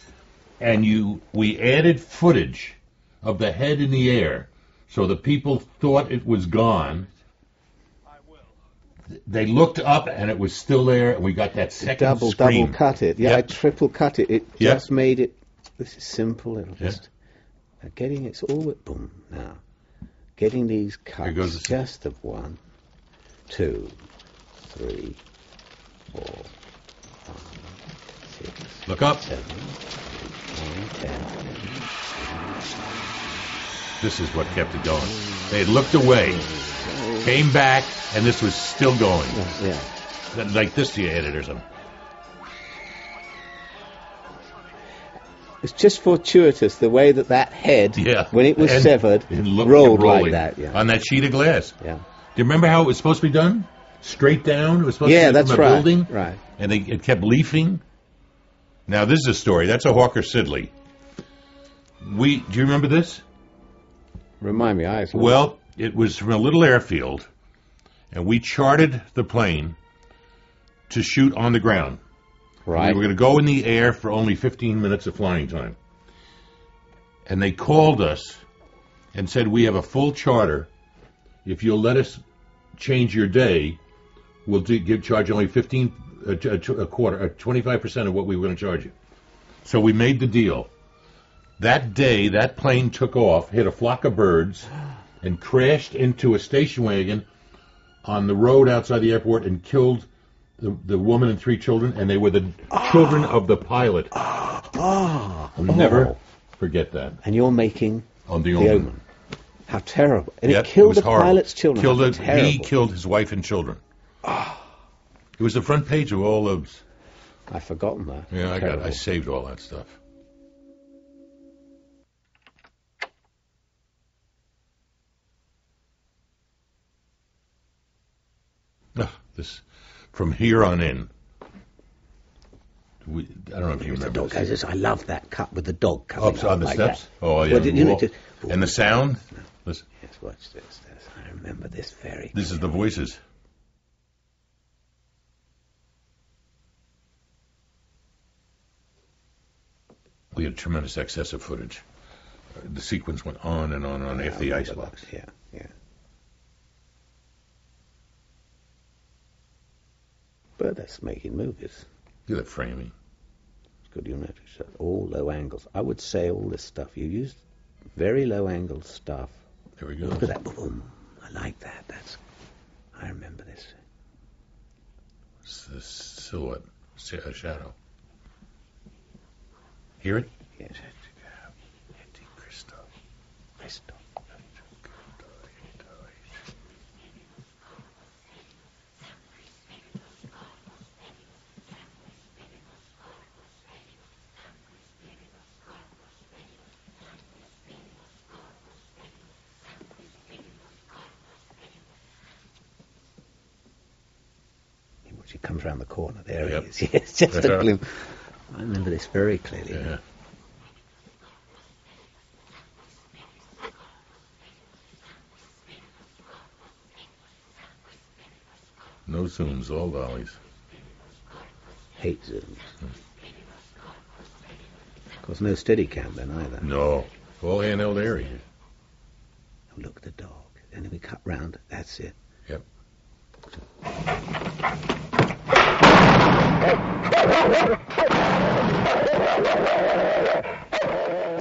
and you we added footage of the head in the air, so the people thought it was gone. They looked up and it was still there, and we got that second double scream. double cut it. Yeah, I triple cut it. It Yep. just made it. This is simple. It'll just now getting it's all at boom now. Getting these cuts the- just of one, two, three, four, five, six, Look up. seven, eight, nine, ten. This is what kept it going. They looked away, came back, and this was still going. Yeah. Like this to your editors. It's just fortuitous the way that that head, Yeah. when it was And severed, it looked rolled like that. Yeah. On that sheet of glass. Yeah. Do you remember how it was supposed to be done? Straight down? It was supposed Yeah, to be that's from a right. building? Right. And they, it kept leafing? Now, this is a story. That's a Hawker Siddeley. We, do you remember this? Remind me, I Well, it was from a little airfield, and we charted the plane to shoot on the ground. Right. We were going to go in the air for only 15 minutes of flying time. And they called us and said, We have a full charter. If you'll let us change your day, we'll do, give, charge only 15, uh, t- uh, a quarter, uh, 25% of what we were going to charge you. So we made the deal. That day, that plane took off, hit a flock of birds, and crashed into a station wagon on the road outside the airport and killed the, the woman and three children, and they were the children of the pilot. Ah. I'll never Oh. forget that. And you're making On the, the Omen. omen. How terrible! And Yep, it killed was the horrible. pilot's children. Killed it, he killed his wife and children. Ah. It was the front page of all those. I've forgotten that. Yeah, I got. Terrible. I saved all that stuff. Ugh, this from here on in. We, I don't know if you The remember. dog this. goes, I love that cut with the dog coming oh, Up on the like steps. that. Oh yeah. Well, did you know, just- and the sound. Yes, watch this. this. I remember this very. this is the voices. We had tremendous excess of footage. The sequence went on and on and on after the I ice remember box. Yeah, yeah. But that's making movies. Look at the framing. It's good you notice that. All low angles. I would say all this stuff. You use very low angle stuff. There we go. Look at that. Boom. I like that. That's. I remember this. It's the silhouette, a shadow. Hear it? Yes. She comes around the corner. There Yep. he is. Yes, just a Yeah. glimpse. I remember this very clearly. Yeah. No zooms, all dollies. Hate zooms. Of course, no Steadicam then either. No. All handheld area. Oh, look at the dog. And then we cut round. That's it. Yep.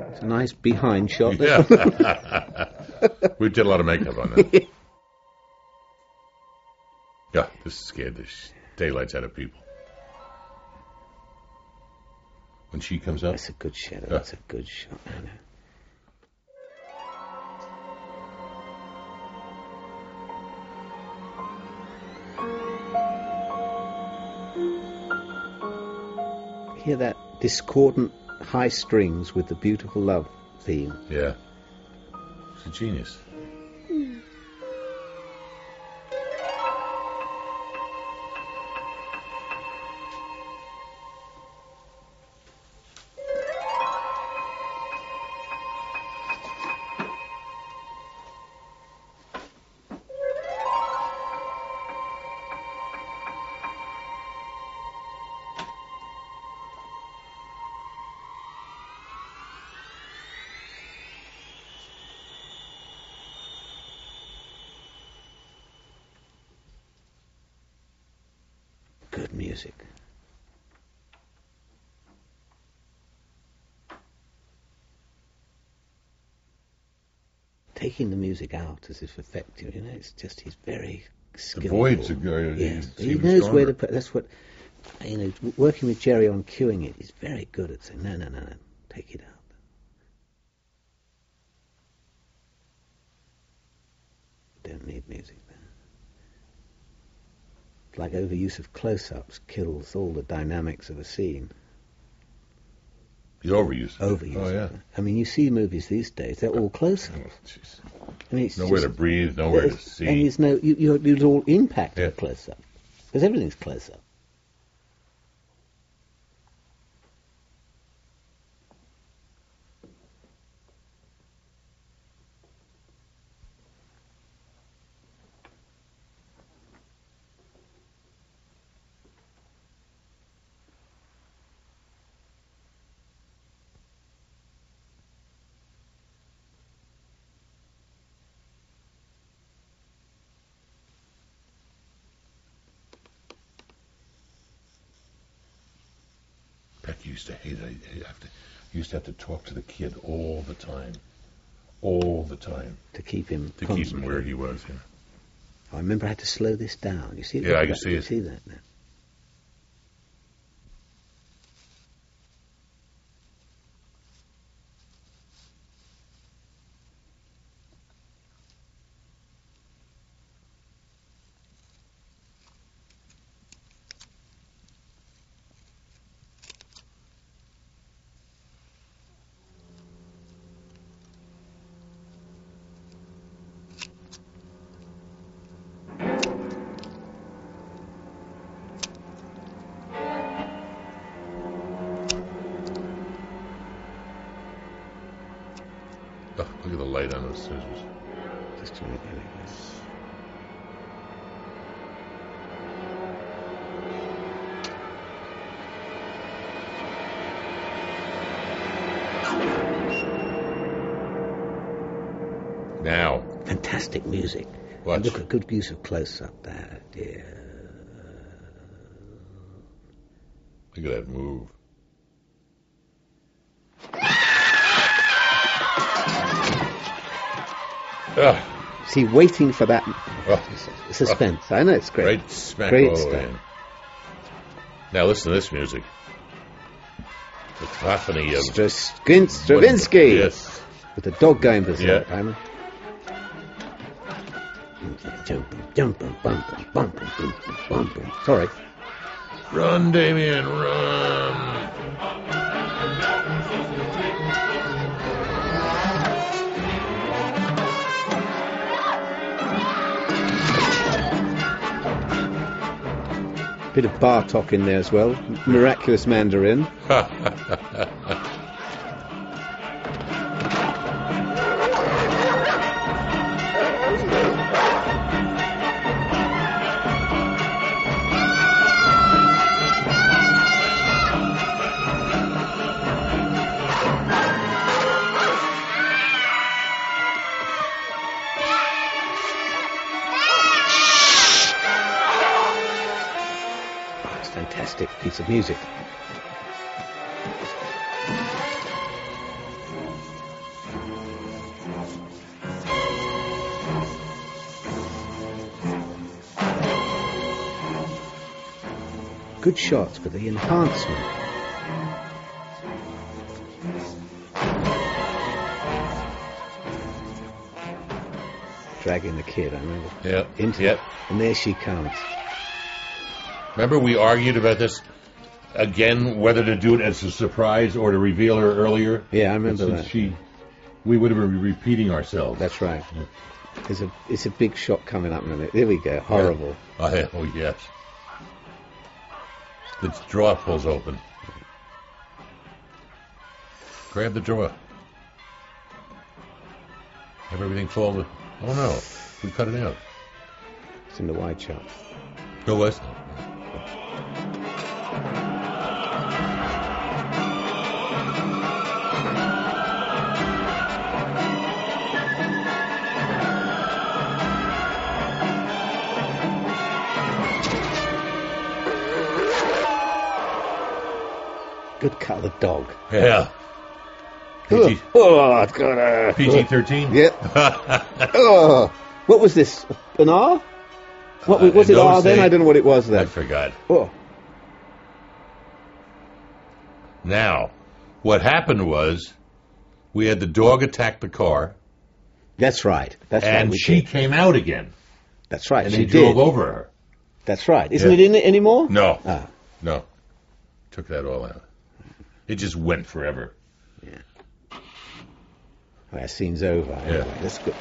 It's a nice behind shot. Yeah. we did a lot of makeup on that. Yeah, this scared the daylights out of people. When she comes up, That's a good shadow. Yeah. That's a good shot. Hear that discordant high strings with the beautiful love theme. yeah, it's a genius. Taking the music out as if effective, you know, it's just he's very skillful. voids are good. Yeah, he even knows where to put. That's what you know. Working with Jerry on cueing it, he's very good at saying, "No, no, no, no, take it out." Don't need music there. It's like overuse of close-ups kills all the dynamics of a scene. The overuse. Overuse. Oh yeah. I mean, you see movies these days; they're all close-ups. Oh, I mean, it's Nowhere just- to breathe, nowhere to it's- see. And there's no, you, you, it's all impact Yeah. of close-up because everything's close-up. Beck used to hate it. I have to, used to have to talk to the kid all the time, all the time to keep him to keep him where he was. Yeah. I remember I had to slow this down. You see? Yeah, I can see you it. See that now? Look at the light on those scissors. Just doing it anyways. Now. Fantastic music. Watch. Look, a good use of close up there, dear. Look at that move. Ugh. See, waiting for that oh, suspense. Oh, I know it's great. Great smack great stuff. Now listen to this music. The cacophony of Stravinsky. Stravinsky. Yes. With the dog going berserk. Yeah. Sorry. Run, Damien, run. Bit of Bartok in there as well. Miraculous Mandarin. But the enhancement. Dragging the kid, I remember. Yeah. Into Yep. And there she comes. Remember we argued about this again, whether to do it as a surprise or to reveal her earlier? Yeah, I remember that. She, we would have been repeating ourselves. That's right. There's a it's a big shot coming up in a minute. There we go. Horrible. Oh, yeah, oh yes. The drawer pulls open. Grab the drawer. Have everything fall. To, oh no, we cut it out. It's in the wide shot. Go west. Good cut of the dog. Yeah. PG oh, it's got a PG-13? Yep. oh, what was this? An R? What Uh, was it? R then? I don't know what it was then. I forgot. Oh, Now, what happened was we had the dog attack the car, that's right. That's right. and we she did. came out again, That's right. and she drove did. over her. That's right. Isn't Yeah. it in it anymore? No, Ah. no, took that all out. It just went forever. Oh, that scene's over. Yeah. Anyway, that's good.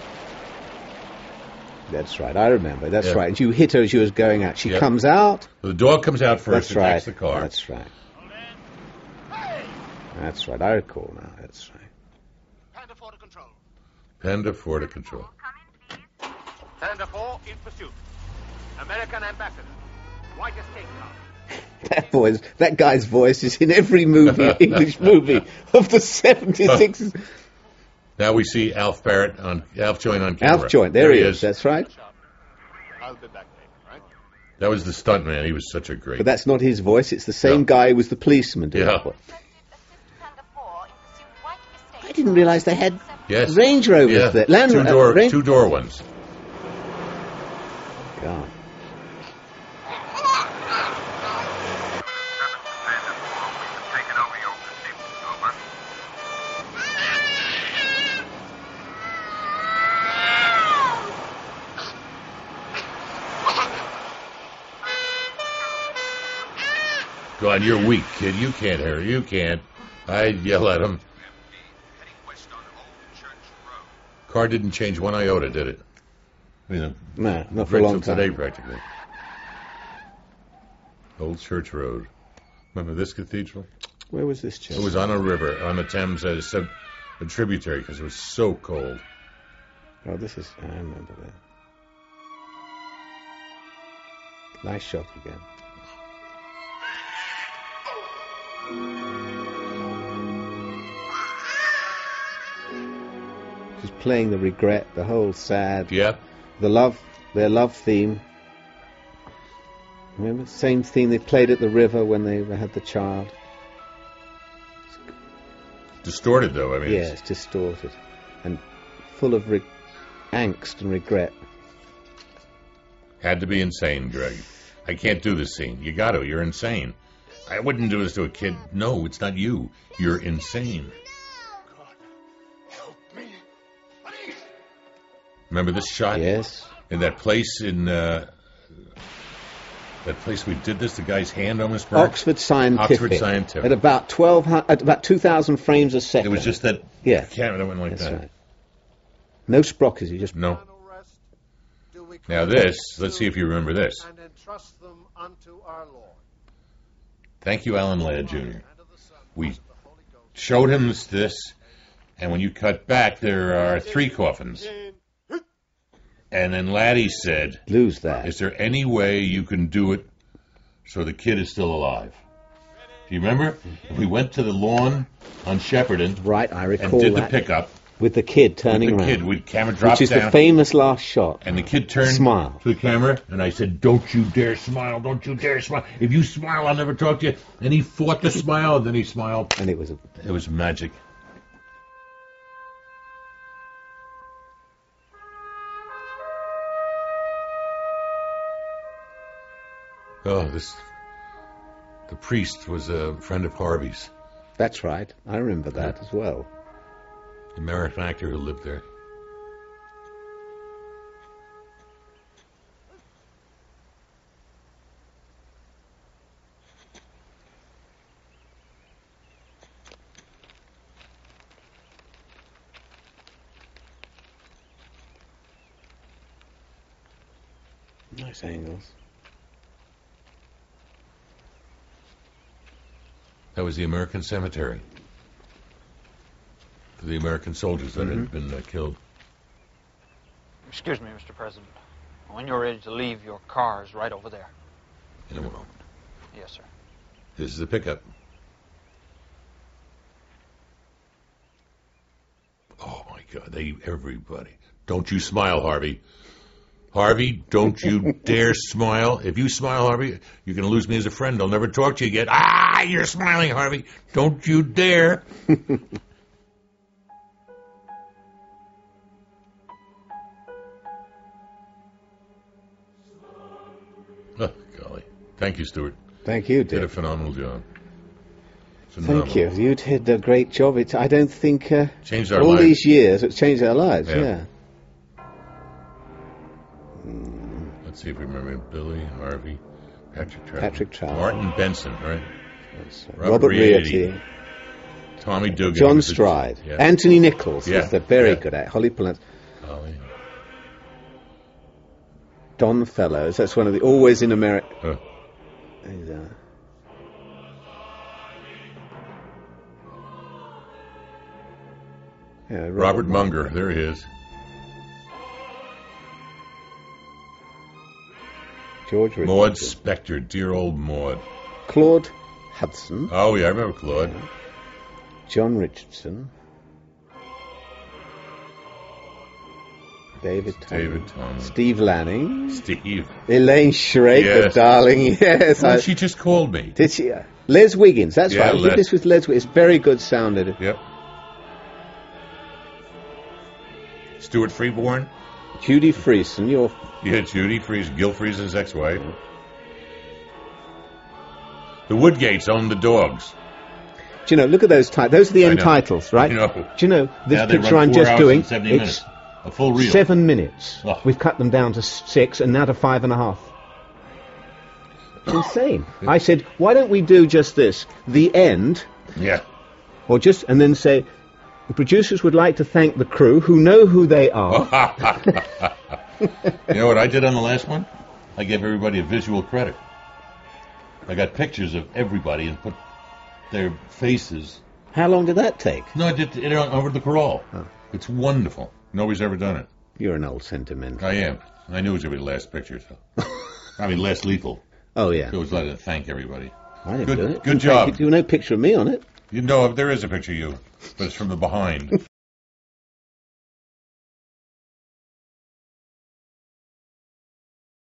That's right. I remember. That's Yeah. right. And you hit her as she was going out. She Yep. comes out. The dog comes out first, That's right. attacks the car. That's right. That's right. I recall now. That's right. Panda 4 to control. Panda 4 to control. Panda 4 in pursuit. American ambassador. White escape car. That voice, that guy's voice is in every movie, English movie of the 76. Now we see Alf Barrett on Alf Joint on camera. Alf Joint, there, he is. That's right. I'll be back right? That was the stunt man. He was such a great. But that's not his voice. It's the same guy who was the policeman Yeah. the. I didn't realise they had yes. Range Rovers yeah. there. Land two uh, door, Range- two door ones. God. Go on, you're weak, kid. You can't hear. You can't. I yell at him. Car didn't change one iota, did it? You know, No, not for a long time. today, practically. Old Church Road. Remember this cathedral? Where was this church? It was on a river, on the Thames, as a, a tributary, because it was so cold. Oh, this is. I remember that. Nice shot again. She's playing the regret, the whole sad. Yeah. The love, their love theme. Remember, same theme they played at the river when they had the child. Distorted though. I mean, yeah, it's- it's distorted and full of re- angst and regret. had to be insane, Greg. I can't do this scene. You got to. You're insane. I wouldn't do this to a kid. No, it's not you. You're insane. Remember this shot? Yes. In that place in uh, that place we did this, the guy's hand almost burnt. Oxford Scientific. Oxford Scientific. At about twelve, at about two thousand frames a second. It was just that Yeah. camera that went like That's that. right. No sprockets. You just No. Now this, let's see if you remember this. And entrust them unto our Lord. Thank you, Alan Ladd Jr. We showed him this, and when you cut back, there are three coffins. And then Laddie said, "Lose that." Is there any way you can do it so the kid is still alive?" Do you remember? Mm-hmm. We went to the lawn on Shepperton, right? I recall and did that. the pickup. With the kid turning the around. kid, with camera dropped which is down. the famous last shot. And the kid turned Smile. to the camera, and I said, "Don't you dare smile! Don't you dare smile! If you smile, I'll never talk to you." And he fought the smile, and then he smiled, and it was a, it was magic. Oh, this the priest was a friend of Harvey's, That's right. I remember that as well. The American actor who lived there. Nice angles. That was the American cemetery for the American soldiers that had been uh, killed. Excuse me, Mr. President. When you're ready to leave, your car is right over there. In a moment. Yes, sir. This is the pickup. Oh my God! They everybody. Don't you smile, Harvey. Harvey, don't you dare smile. If you smile, Harvey, you're going to lose me as a friend. I'll never talk to you again. Ah, you're smiling, Harvey. Don't you dare. Thank you, Stuart. Thank you, Did a phenomenal job. Phenomenal. Thank you. You did a great job. It's, I don't think uh, Changed our all lives. these years it's changed our lives. Yeah. Yeah. Let's see if we remember Billie, Harvey, Patrick Trout. Patrick Trout. Martin Benson, right? Robert Rietti. Tommy Duggan. John Stride. yeah. Anthony Nicholls Yeah, was the very yeah. good at Holly Palance. Golly. Don Fellows. That's one of the always in America. Huh. He's, uh, yeah, Robert Munger. There he is. George Maud Richardson. Spector, dear old Maud. Claude Hudson. Oh yeah, I remember Claude. John Richardson. David Thomas. David Thomas. Steve Lanning. Steve. Elaine Schreyeck, the darling. Yes. Well, I- she just called me. Did she? Uh, Les Wiggins. That's Yeah, right. I did Les. this with Les Wiggins. It's very good sounded. Yep. Stuart Freeborn. Judy Freeson, your Yeah, Judy Freeze, Gil Freeze's ex-wife. The Woodgates owned the dogs. Do you know? Look at those titles. Those are the end titles, right? I know. Do you know this Now picture I'm just doing? it's minutes. A full reel. seven minutes. Oh. We've cut them down to six, and now to five and a half. It's insane. I said, why don't we do just this? The end, Yeah. or just and then say. The producers would like to thank the crew who know who they are. you know what I did on the last one? I gave everybody a visual credit. I got pictures of everybody and put their faces. How long did that take? No, I did it on- over the crawl. It's wonderful. Nobody's ever done it. You're an old sentimental. I am. I knew it was going to be the last picture, so. I mean, last lethal. Oh, yeah. So it was like to thank everybody. I didn't Good- do it. good In fact, job. There was no picture of me on it. You know, there is a picture of you, but it's from the behind.